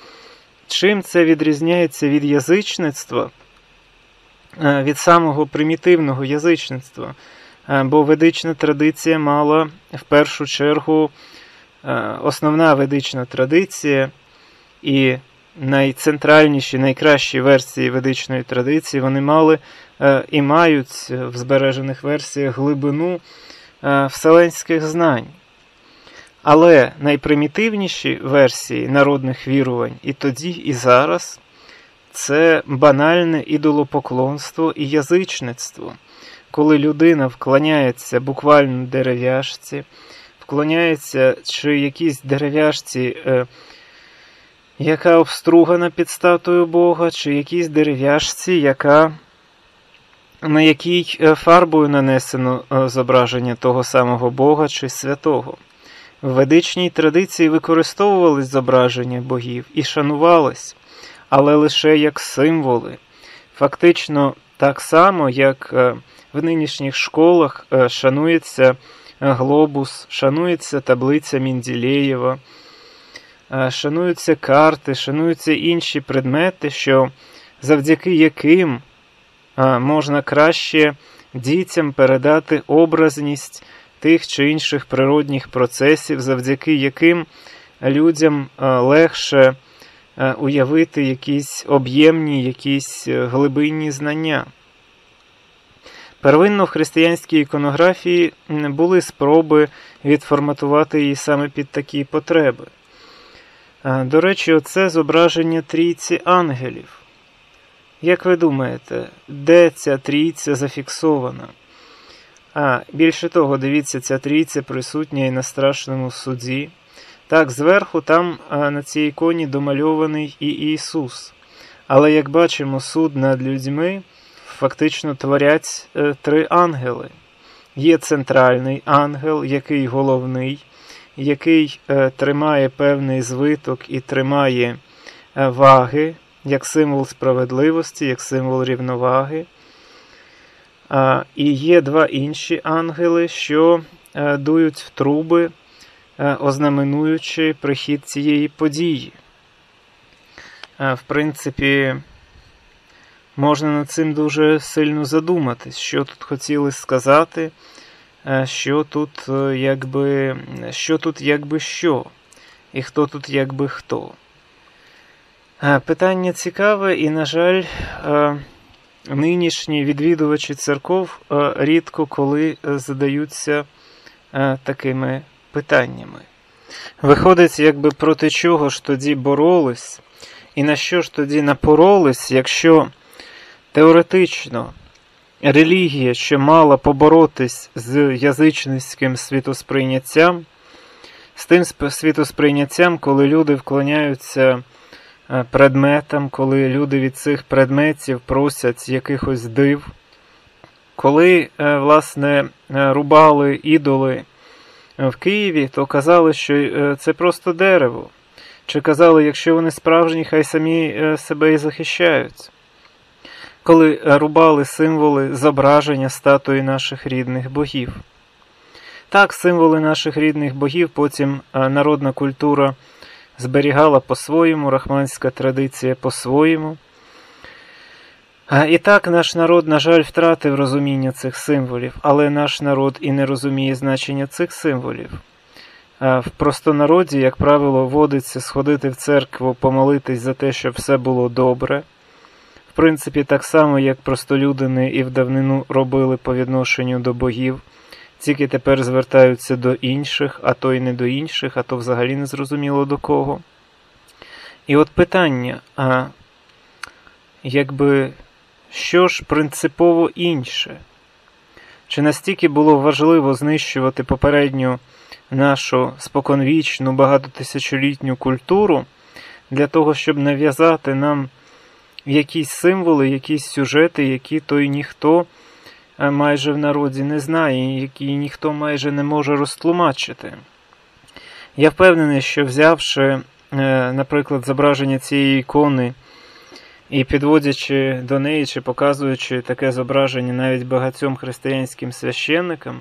Чим це відрізняється від язичництва, від самого примітивного язичництва? Бо ведична традиція мала в першу чергу основна ведична традиція і найцентральніші, найкращі версії ведичної традиції, вони мали е, і мають в збережених версіях глибину е, вселенських знань. Але найпримітивніші версії народних вірувань і тоді, і зараз це банальне ідолопоклонство і язичництво, коли людина вклоняється буквально дерев'яшці, вклоняється чи якійсь дерев'яшці. Е, яка обстругана під статую Бога, чи якійсь дерев'яшці, яка, на якій е, фарбою нанесено е, зображення того самого Бога чи святого. В ведичній традиції використовувались зображення богів і шанувались, але лише як символи. Фактично, так само, як е, в нинішніх школах шанується глобус, шанується таблиця Мінділеєва. Е, шануються карти, шануються інші предмети, що завдяки яким е, можна краще дітям передати образність тих чи інших природних процесів, завдяки яким людям е, легше уявити якісь об'ємні, якісь глибинні знання. Первинно в християнській іконографії були спроби відформатувати її саме під такі потреби. До речі, оце зображення трійці ангелів. Як ви думаєте, де ця трійця зафіксована? А, більше того, дивіться, ця трійця присутня і на страшному суді. Так, зверху там на цій іконі домальований і Ісус. Але, як бачимо, суд над людьми фактично творять е, три ангели. Є центральний ангел, який головний який е, тримає певний звиток і тримає е, ваги як символ справедливості, як символ рівноваги. І є два інші ангели, що е, дують в труби, ознаменуючи прихід цієї події. В принципі, можна над цим дуже сильно задуматись, що тут хотіли сказати. Е, що тут е, якби що тут якби що, і хто тут якби хто. Е, питання цікаве, і, на жаль, нинішні відвідувачі церков рідко коли задаються такими питаннями. Виходить, якби проти чого ж тоді боролись, і на що ж тоді напоролись, якщо теоретично релігія, що мала поборотись з язичницьким світосприйняттям, з тим світосприйняттям, коли люди вклоняються е, предметам, коли люди від цих предметів просять якихось див, коли, е, власне, е, рубали ідоли в Києві, то казали, що це просто дерево. Чи казали, якщо вони справжні, хай самі себе і захищають коли рубали символи зображення статуї наших рідних богів. Так, символи наших рідних богів потім е, народна культура зберігала по-своєму, рахманська традиція по-своєму. І так наш народ, на жаль, втратив розуміння цих символів, але наш народ і не розуміє значення цих символів. В простонароді, як правило, водиться сходити в церкву, помолитись за те, щоб все було добре. В принципі, так само, як простолюдини і в давнину робили по відношенню до богів, тільки тепер звертаються до інших, а то й не до інших, а то взагалі не зрозуміло до кого. І от питання, а якби що ж принципово інше? Чи настільки було важливо знищувати попередню нашу споконвічну багатотисячолітню культуру для того, щоб нав'язати нам якісь символи, якісь сюжети, які той ніхто е, майже в народі не знає, які ніхто майже не може розтлумачити? Я впевнений, що взявши, е, наприклад, зображення цієї ікони і підводячи до неї чи показуючи таке зображення навіть багатьом християнським священникам,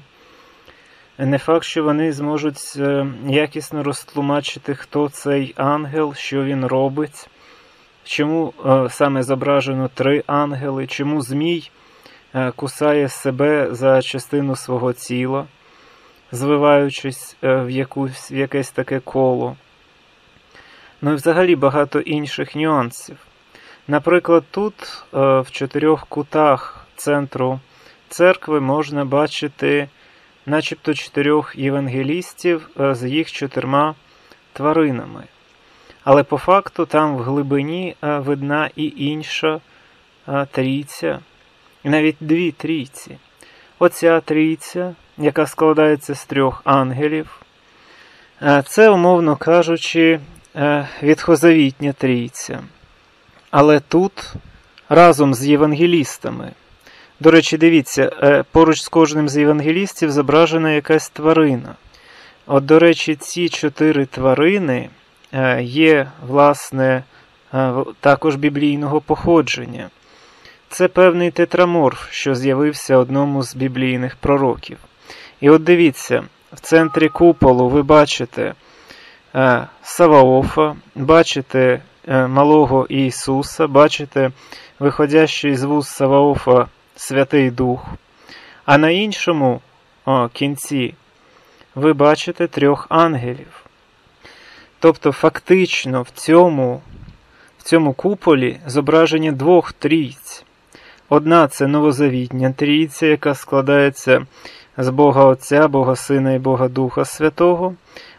не факт, що вони зможуть е, якісно розтлумачити, хто цей ангел, що він робить, чому е, саме зображено три ангели, чому Змій кусає себе за частину свого тіла звиваючись е, в, якусь, в якесь таке коло. Ну і взагалі багато інших нюансів. Наприклад, тут, е, в чотирьох кутах центру церкви, можна бачити начебто чотирьох євангелістів е, з їх чотирма тваринами. Але по факту там в глибині видна і інша трійця, і навіть дві трійці. Оця трійця яка складається з трьох ангелів. Е, це, умовно кажучи, е, відхозавітня трійця. Але тут разом з євангелістами. До речі, дивіться, е, поруч з кожним з євангелістів зображена якась тварина. От, до речі, ці чотири тварини є, власне, також біблійного походження. Це певний тетраморф, що з'явився одному з біблійних пророків. І от дивіться, в центрі куполу ви бачите е, Саваофа, бачите е, малого Ісуса, бачите виходящий з вуз Саваофа Святий Дух. А на іншому о, кінці ви бачите трьох ангелів. Тобто, фактично, в цьому в цьому куполі зображення двох трійць. Одна це новозавітня трійця, яка складається з Бога Отця, Бога Сина і Бога Духа Святого,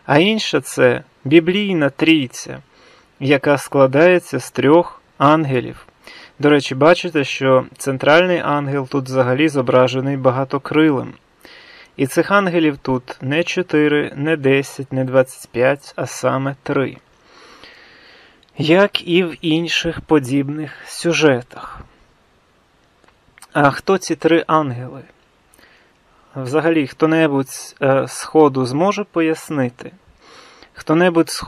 а інша це біблійна трійця, яка складається з трьох ангелів. До речі, бачите, що центральний ангел тут взагалі зображений багатокрилим. І цих ангелів тут не 4, не 10, не 25, а саме 3. Як і в інших подібних сюжетах. А хто ці три ангели? Взагалі, хто-небудь е, з ходу зможе пояснити? Хто-небудь з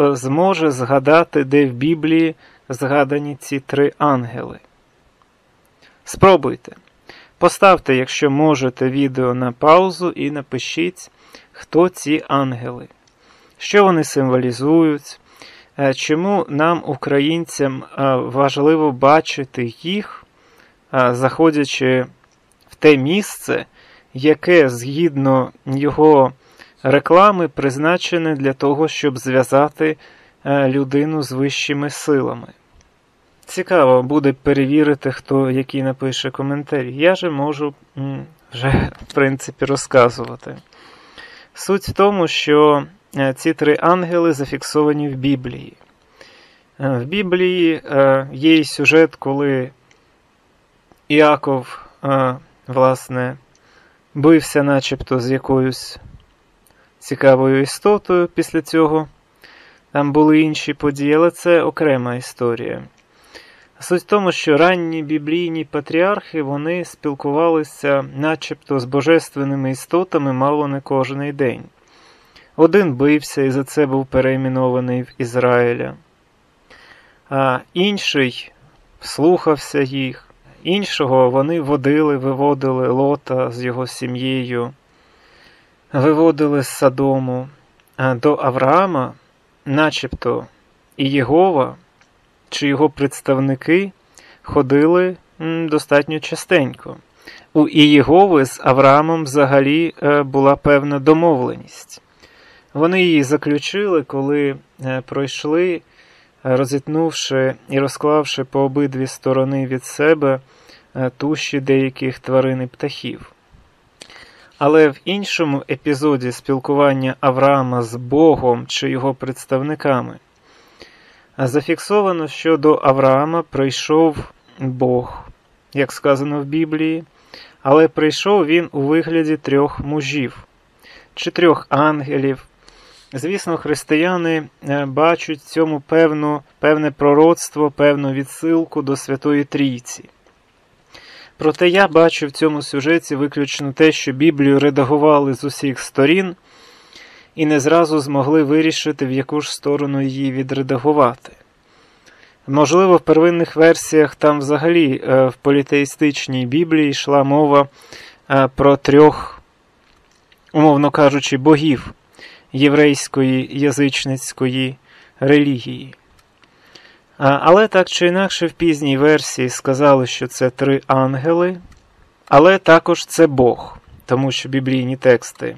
е, зможе згадати, де в Біблії згадані ці три ангели? Спробуйте. Поставте, якщо можете, відео на паузу і напишіть, хто ці ангели, що вони символізують, е, чому нам, українцям, важливо бачити їх, заходячи в те місце яке згідно його реклами призначене для того, щоб зв'язати е, людину з вищими силами. Цікаво буде перевірити, хто який напише коментарі. Я же можу вже, в принципі, розказувати. Суть в тому, що е, ці три ангели зафіксовані в Біблії. Е, в Біблії є і сюжет, коли Іаков, власне, бився начебто з якоюсь цікавою істотою після цього. Там були інші події, але це окрема історія. Суть в тому, що ранні біблійні патріархи вони спілкувалися начебто з божественними істотами мало не кожний день. Один бився і за це був перейменований в Ізраїля, а інший слухався їх, Іншого вони водили, виводили лота з його сім'єю, виводили з Садому. До Авраама, начебто, і Єгова чи його представники ходили достатньо частенько. У Ієгови з Авраамом взагалі е, була певна домовленість. Вони її заключили, коли е, пройшли розітнувши і розклавши по обидві сторони від себе е, туші деяких тварин і птахів. Але в іншому епізоді спілкування Авраама з Богом чи його представниками зафіксовано, що до Авраама прийшов Бог, як сказано в Біблії, але прийшов він у вигляді трьох мужів чи трьох ангелів. Звісно, християни е, бачать в цьому певну, певне пророцтво, певну відсилку до Святої Трійці. Проте я бачу в цьому сюжеті виключно те, що Біблію редагували з усіх сторін і не зразу змогли вирішити, в яку ж сторону її відредагувати. Можливо, в первинних версіях там взагалі е, в політеїстичній Біблії йшла мова е, про трьох, умовно кажучи, богів єврейської язичницької релігії. Але так чи інакше в пізній версії сказали, що це три ангели, але також це Бог, тому що біблійні тексти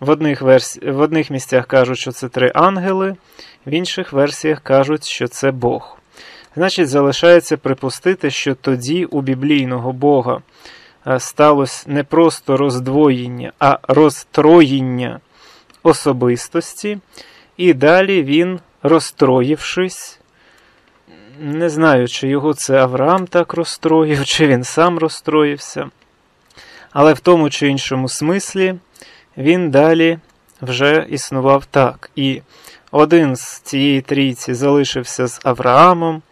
в одних, версі... в одних місцях кажуть, що це три ангели, в інших версіях кажуть, що це Бог. Значить, залишається припустити, що тоді у біблійного Бога сталося не просто роздвоєння, а розтроєння особистості, і далі він, розстроївшись, не знаю, чи його це Авраам так розстроїв, чи він сам розстроївся. Але в тому чи іншому смислі він далі вже існував так. І один з цієї трійці залишився з Авраамом,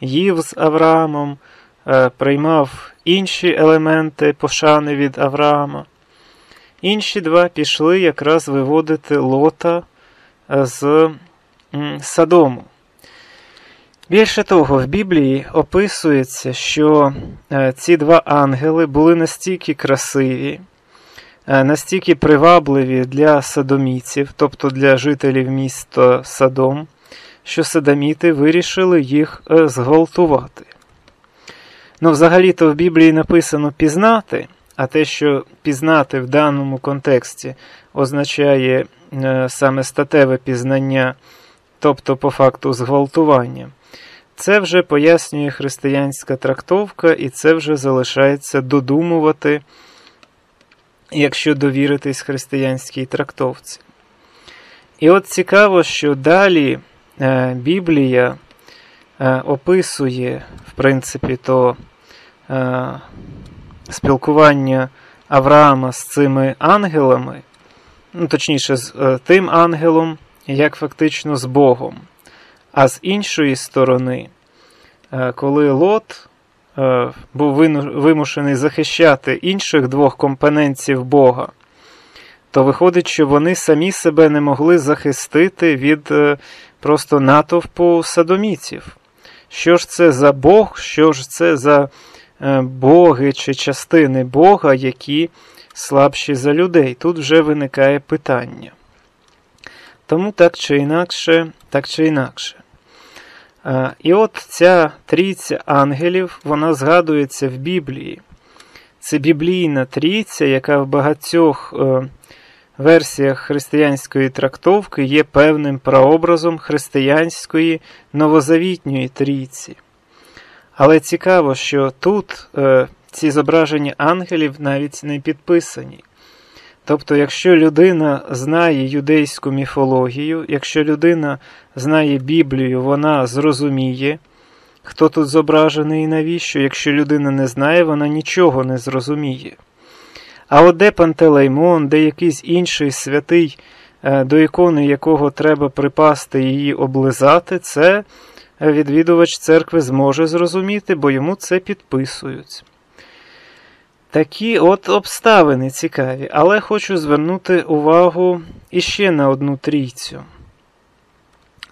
їв з Авраамом, е, приймав інші елементи пошани від Авраама. Інші два пішли якраз виводити лота е, з Садому. Більше того, в Біблії описується, що е, ці два ангели були настільки красиві, е, настільки привабливі для садомійців, тобто для жителів міста Садом, що садоміти вирішили їх зґвалтувати. Ну, взагалі-то в Біблії написано пізнати. А те, що пізнати в даному контексті означає е, саме статеве пізнання, тобто по факту зґвалтування, це вже пояснює християнська трактовка, і це вже залишається додумувати, якщо довіритись християнській трактовці. І от цікаво, що далі е, Біблія е, описує, в принципі, то спілкування Авраама з цими ангелами, ну, точніше, з е, тим ангелом, як фактично з Богом. А з іншої сторони, е, коли Лот е, був вимушений захищати інших двох компонентів Бога, то виходить, що вони самі себе не могли захистити від просто натовпу садоміців. Що ж це за Бог, що ж це за Е, боги чи частини Бога, які слабші за людей. Тут вже виникає питання. Тому так чи інакше, так чи інакше. І от ця трійця ангелів, вона згадується в Біблії. Це біблійна трійця, яка в багатьох е, версіях християнської трактовки є певним прообразом християнської новозавітньої трійці. Але цікаво, що тут е, ці зображення ангелів навіть не підписані. Тобто, якщо людина знає юдейську міфологію, якщо людина знає Біблію, вона зрозуміє, хто тут зображений і навіщо, якщо людина не знає, вона нічого не зрозуміє. А от де Пантелеймон, де якийсь інший святий, е, до ікони якого треба припасти її облизати, це відвідувач церкви зможе зрозуміти, бо йому це підписують. Такі от обставини цікаві, але хочу звернути увагу іще на одну трійцю.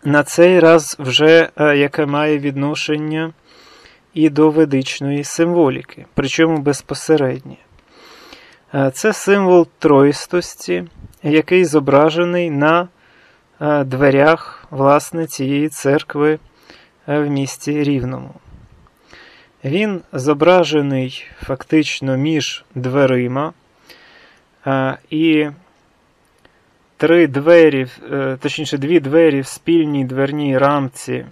На цей раз вже е, яке має відношення і до ведичної символіки, причому безпосереднє. Е, це символ троїстості, який зображений на е, дверях власне цієї церкви в місті Рівному. Він зображений фактично між дверима, і три двері, е, точніше, дві двері в спільній дверній рамці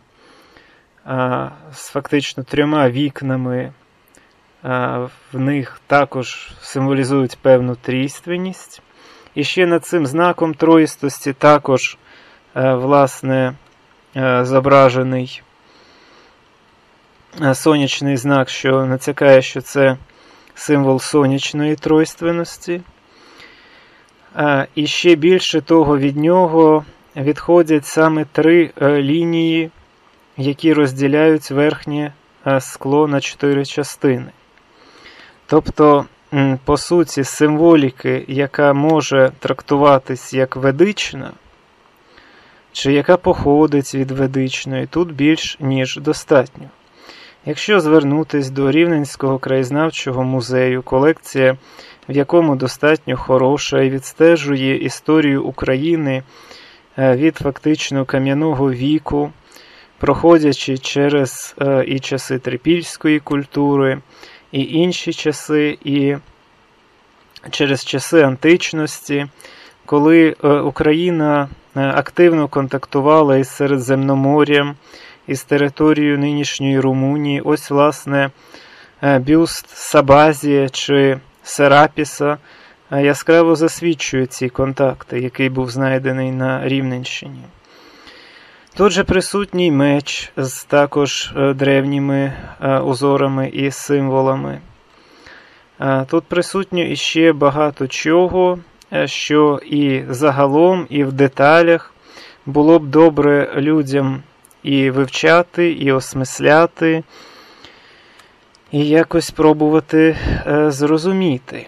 з фактично трьома вікнами. В них також символізують певну трійственність. І ще над цим знаком троїстості також, е, власне, зображений сонячний знак, що натякає, що це символ сонячної тройственності. І ще більше того від нього відходять саме три лінії, які розділяють верхнє скло на чотири частини. Тобто, по суті, символіки, яка може трактуватись як ведична, чи яка походить від ведичної, тут більш ніж достатньо. Якщо звернутись до Рівненського краєзнавчого музею, колекція, в якому достатньо хороша і відстежує історію України е, від фактично кам'яного віку, проходячи через е, і часи трипільської культури, і інші часи, і через часи античності, коли е, Україна активно контактувала із Середземномор'ям із територією нинішньої Румунії. Ось, власне, е, бюст Сабазія чи Серапіса е, яскраво засвідчує ці контакти, який був знайдений на Рівненщині. Тут же присутній меч з також е, древніми узорами і символами. Тут присутньо іще багато чого, що і загалом, і в деталях було б добре людям і вивчати, і осмисляти, і якось пробувати е, зрозуміти.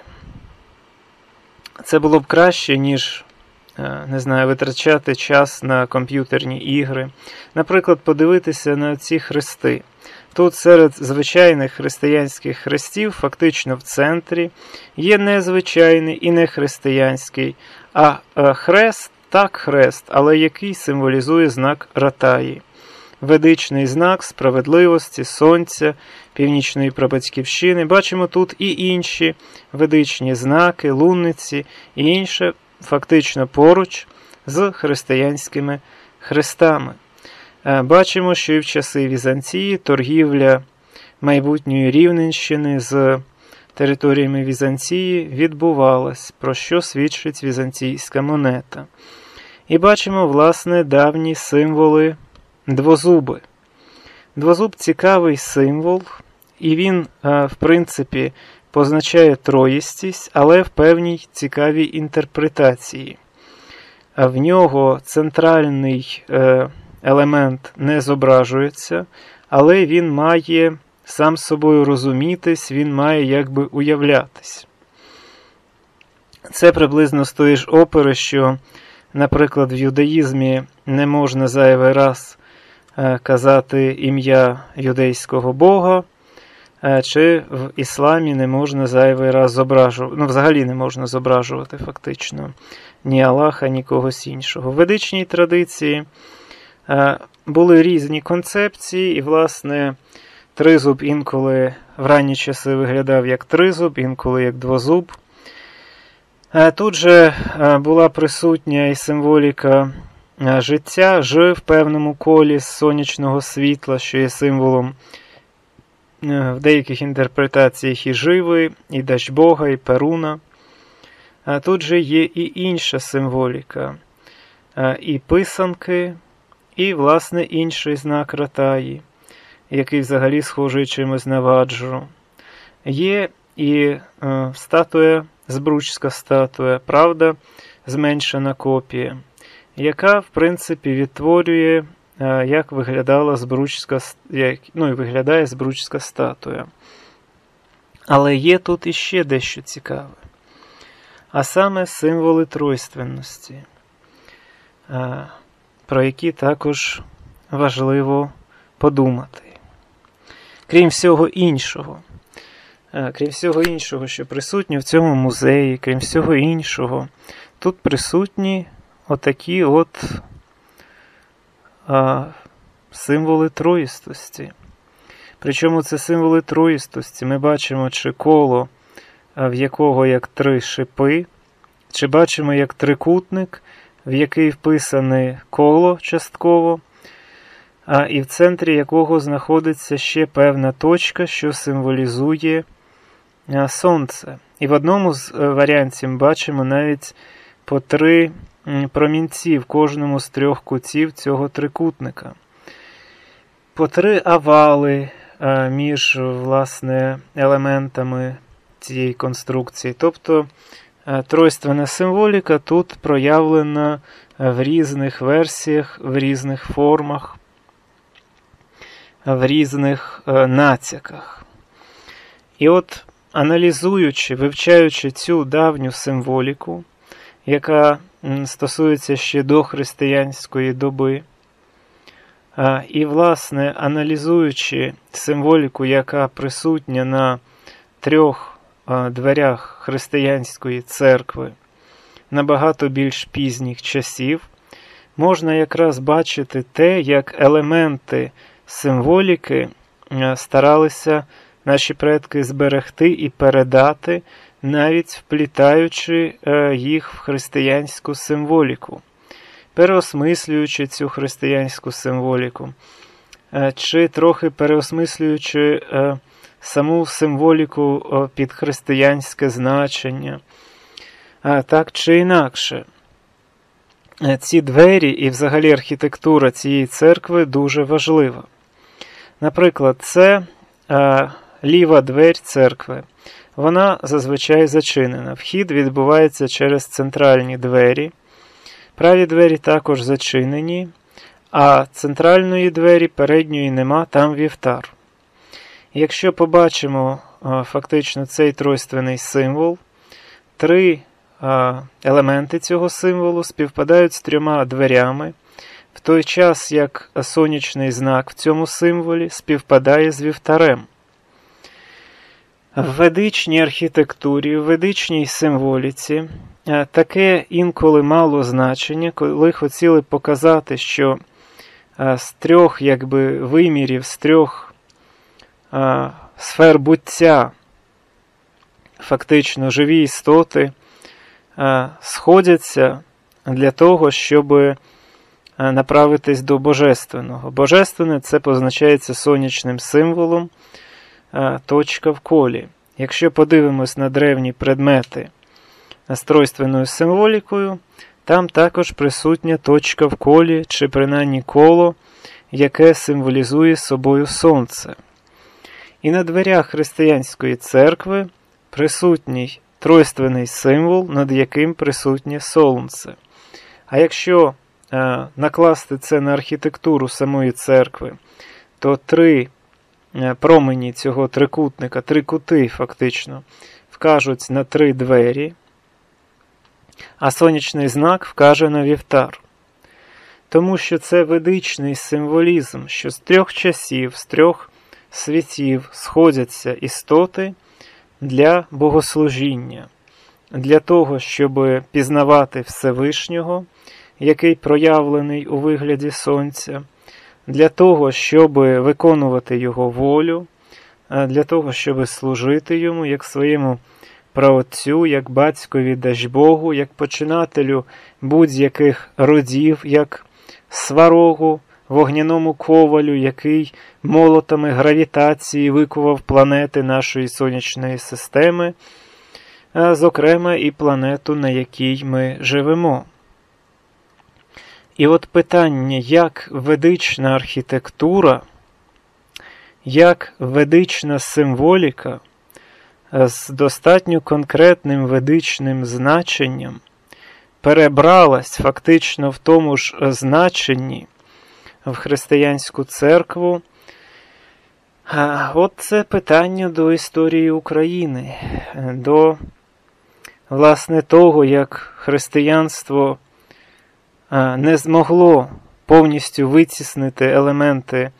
Це було б краще, ніж, е, не знаю, витрачати час на комп'ютерні ігри. Наприклад, подивитися на ці хрести. Тут серед звичайних християнських хрестів, фактично в центрі, є незвичайний і не християнський, а е, хрест так хрест, але який символізує знак ратаї ведичний знак справедливості, сонця, північної прабатьківщини. Бачимо тут і інші ведичні знаки, лунниці і інше, фактично поруч з християнськими хрестами. Е, бачимо, що і в часи Візанції торгівля майбутньої Рівненщини з територіями Візанції відбувалась, про що свідчить візанційська монета. І бачимо, власне, давні символи двозуби. Двозуб цікавий символ, і він, е, в принципі, позначає троїстість, але в певній цікавій інтерпретації. В нього центральний е, елемент не зображується, але він має сам собою розумітись, він має якби уявлятись. Це приблизно з тої ж опери, що, наприклад, в юдаїзмі не можна зайвий раз казати ім'я юдейського Бога, е, чи в ісламі не можна зайвий раз зображувати, ну, взагалі не можна зображувати фактично ні Аллаха, ні когось іншого. В ведичній традиції е, були різні концепції, і, власне, тризуб інколи в ранні часи виглядав як тризуб, інколи як двозуб. Тут же була присутня і символіка Е, життя ж в певному колі сонячного світла, що є символом е, в деяких інтерпретаціях і живи, і Дачбога, і Перуна. А тут же є і інша символіка, е, і писанки, і, власне, інший знак Ратаї, який взагалі схожий чимось на ваджру. Є і статуя, збручська статуя, правда, зменшена копія яка, в принципі, відтворює, е, як виглядала збручська, як, ну, і виглядає збручська статуя. Але є тут іще дещо цікаве. А саме символи тройственності, е, про які також важливо подумати. Крім всього іншого, е, крім всього іншого, що присутнє в цьому музеї, крім всього іншого, тут присутні отакі от а, символи троїстості. Причому це символи троїстості. Ми бачимо, чи коло, в якого як три шипи, чи бачимо як трикутник, в який вписане коло частково, а і в центрі якого знаходиться ще певна точка, що символізує сонце. І в одному з е, варіантів бачимо навіть по три промінці в кожному з трьох кутів цього трикутника. По три овали е, між власне, елементами цієї конструкції. Тобто е, тройственна символіка тут проявлена в різних версіях, в різних формах, в різних е, нацяках. І от аналізуючи, вивчаючи цю давню символіку, яка стосується ще до християнської доби, і, власне, аналізуючи символіку, яка присутня на трьох дверях християнської церкви набагато більш пізніх часів, можна якраз бачити те, як елементи символіки старалися наші предки зберегти і передати, навіть вплітаючи е, їх в християнську символіку, переосмислюючи цю християнську символіку, е, чи трохи переосмислюючи е, саму символіку під християнське значення, так чи інакше. Ці двері і взагалі архітектура цієї церкви дуже важлива. Наприклад, це ліва двері церкви. Вона зазвичай зачинена. Вхід відбувається через центральні двері. Праві двері також зачинені, а центральної двері передньої нема, там вівтар. Якщо побачимо фактично цей тройственний символ, три елементи цього символу співпадають з трьома дверями, в той час як сонячний знак в цьому символі співпадає з вівтарем. В ведичній архітектурі, в ведичній символіці е, таке інколи мало значення, коли хотіли показати, що е, з трьох якби, вимірів, з трьох а, е, сфер буття, фактично живі істоти а, сходяться для того, щоб направитись до Божественного. Божественне це позначається сонячним символом точка в колі. Якщо подивимось на древні предмети з тройственною символікою, там також присутня точка в колі чи принаймні коло, яке символізує собою сонце. І на дверях християнської церкви присутній тройственний символ, над яким присутнє сонце. А якщо е, накласти це на архітектуру самої церкви, то три промені цього трикутника, три кути фактично, вкажуть на три двері, а сонячний знак вкаже на вівтар. Тому що це ведичний символізм, що з трьох часів, з трьох світів сходяться істоти для богослужіння, для того, щоб пізнавати Всевишнього, який проявлений у вигляді Сонця для того, щоб виконувати Його волю, для того, щоб служити йому як своєму праотцю, як батькові Дажбогу, як починателю будь-яких родів, як сварогу, вогняному ковалю, який молотами гравітації викував планети нашої сонячної системи, зокрема і планету, на якій ми живемо. І от питання, як ведична архітектура, як ведична символіка з достатньо конкретним ведичним значенням перебралась фактично в тому ж значенні в християнську церкву. От це питання до історії України, до, власне, того, як християнство не змогло повністю витіснити елементи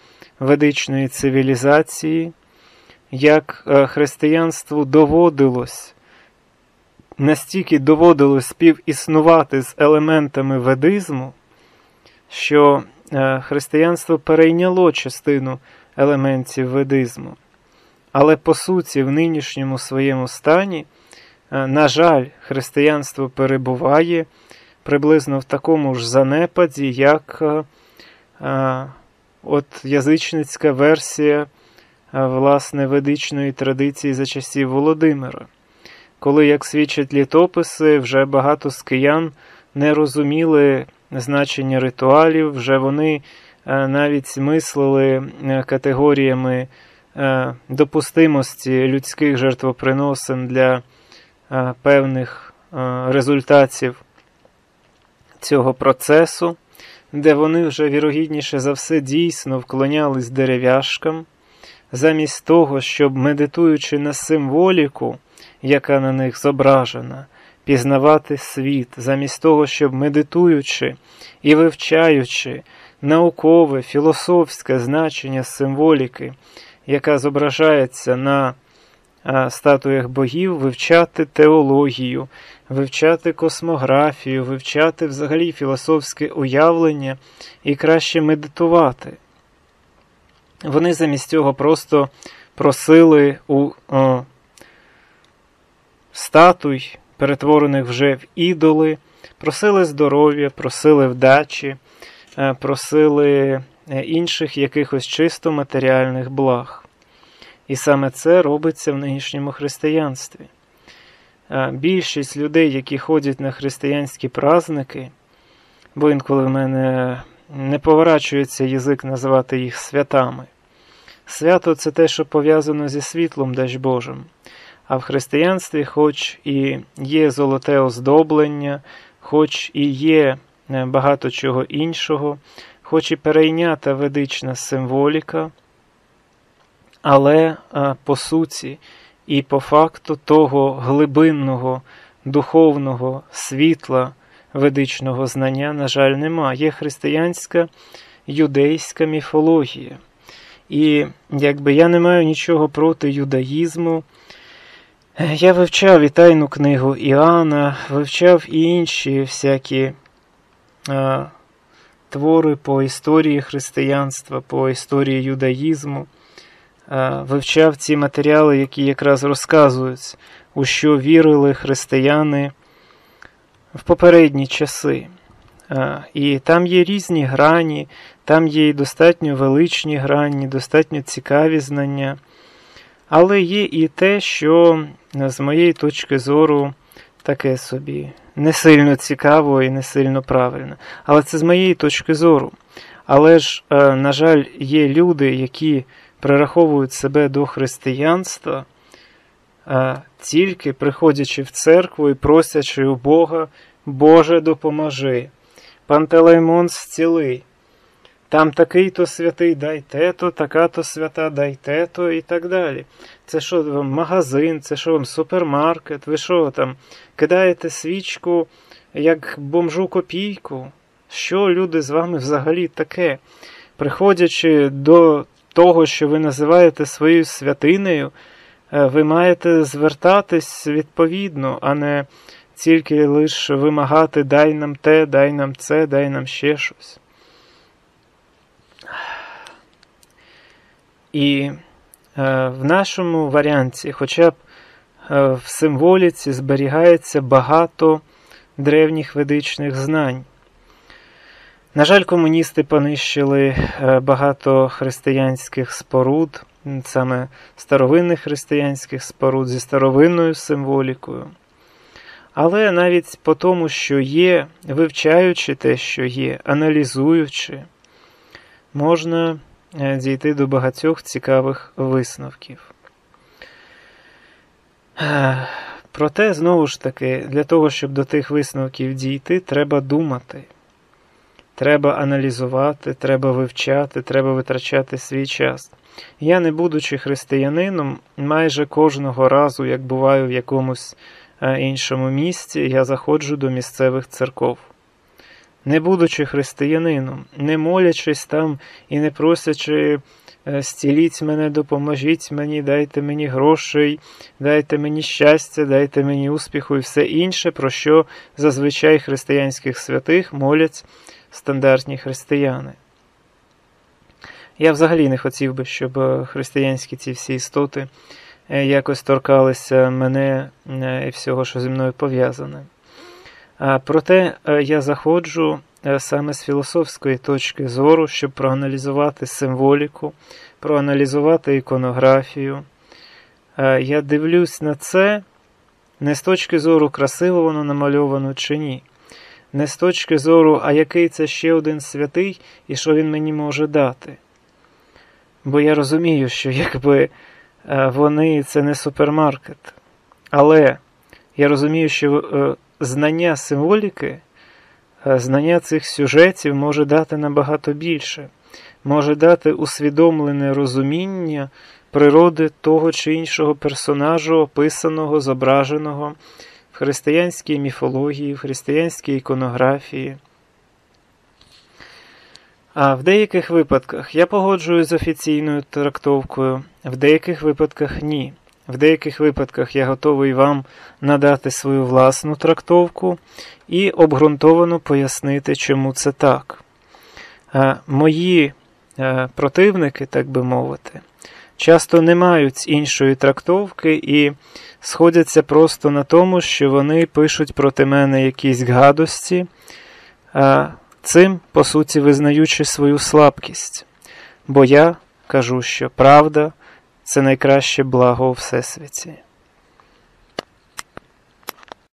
ведичної цивілізації, як е, християнству доводилось, настільки доводилось співіснувати з елементами ведизму, що е, християнство перейняло частину елементів ведизму. Але по суті, в нинішньому своєму стані, е, на жаль, християнство перебуває приблизно в такому ж занепаді, як а, е, от язичницька версія а, е, власне ведичної традиції за часів Володимира. Коли, як свідчать літописи, вже багато з киян не розуміли значення ритуалів, вже вони навіть мислили категоріями допустимості людських жертвоприносин для певних результатів цього процесу, де вони вже вірогідніше за все дійсно вклонялись дерев'яшкам, замість того, щоб медитуючи на символіку, яка на них зображена, пізнавати світ, замість того, щоб медитуючи і вивчаючи наукове, філософське значення символіки, яка зображається на статуях богів, вивчати теологію, вивчати космографію, вивчати взагалі філософське уявлення і краще медитувати. Вони замість цього просто просили у о, статуй, перетворених вже в ідоли, просили здоров'я, просили вдачі, е, просили е, інших якихось чисто матеріальних благ. І саме це робиться в нинішньому християнстві. Більшість людей, які ходять на християнські праздники, бо інколи в мене не поворачується язик називати їх святами. Свято це те, що пов'язано зі світлом, дач Божим. А в християнстві, хоч і є золоте оздоблення, хоч і є е, багато чого іншого, хоч і перейнята ведична символіка, але по суті і по факту того глибинного духовного світла ведичного знання, на жаль, нема. Є християнська юдейська міфологія. І якби я не маю нічого проти юдаїзму. Я вивчав і тайну книгу Іоанна, вивчав і інші всякі а, твори по історії християнства, по історії юдаїзму. Е, вивчав ці матеріали, які якраз розказують, у що вірили християни в попередні часи. Е, і там є різні грані, там є і достатньо величні грані, достатньо цікаві знання. Але є і те, що, з моєї точки зору, таке собі не сильно цікаво і не сильно правильно. Але це з моєї точки зору. Але ж, е, на жаль, є люди, які прираховують себе до християнства, тільки приходячи в церкву і просячи у Бога, Боже, допоможи, Пантелеймон зціли. Там такий то святий, дай те-то, така то свята, дай те-то і так далі. Це що вам магазин, це що вам супермаркет, ви що там кидаєте свічку як бомжу копійку? Що люди з вами взагалі таке? Приходячи до того, що ви називаєте своєю святинею, е, ви маєте звертатись відповідно, а не тільки лише вимагати дай нам те, дай нам це, дай нам ще щось. І е, в нашому варіанті, хоча б е, в символіці зберігається багато древніх ведичних знань. На жаль, комуністи понищили е, багато християнських споруд, саме старовинних християнських споруд зі старовинною символікою. Але навіть по тому, що є, вивчаючи те, що є, аналізуючи, можна е, дійти до багатьох цікавих висновків. Е, проте, знову ж таки, для того, щоб до тих висновків дійти, треба думати. Треба аналізувати, треба вивчати, треба витрачати свій час. Я, не будучи християнином, майже кожного разу, як буваю в якомусь е, іншому місці, я заходжу до місцевих церков. Не будучи християнином, не молячись там і не просячи е, стіліть мене, допоможіть мені, дайте мені грошей, дайте мені щастя, дайте мені успіху і все інше, про що зазвичай християнських святих молять стандартні християни. Я взагалі не хотів би, щоб е, християнські ці всі істоти е, якось торкалися мене е, і всього, що зі мною пов'язане. Проте я заходжу саме з філософської точки зору, щоб проаналізувати символіку, проаналізувати іконографію. Я дивлюсь на це не з точки зору, красиво воно намальовано чи ні не з точки зору, а який це ще один святий і що він мені може дати. Бо я розумію, що якби е, вони це не супермаркет. Але я розумію, що е, знання символіки, е, знання цих сюжетів може дати набагато більше, може дати усвідомлене розуміння природи того чи іншого персонажу, описаного, зображеного християнській міфології, в християнській іконографії. А в деяких випадках я погоджуюсь з офіційною трактовкою, в деяких випадках ні. В деяких випадках я готовий вам надати свою власну трактовку і обґрунтовано пояснити, чому це так. Мої е, противники, так би мовити, часто не мають іншої трактовки і сходяться просто на тому, що вони пишуть проти мене якісь гадості, цим, по суті, визнаючи свою слабкість. Бо я кажу, що правда це найкраще благо у Всесвіті.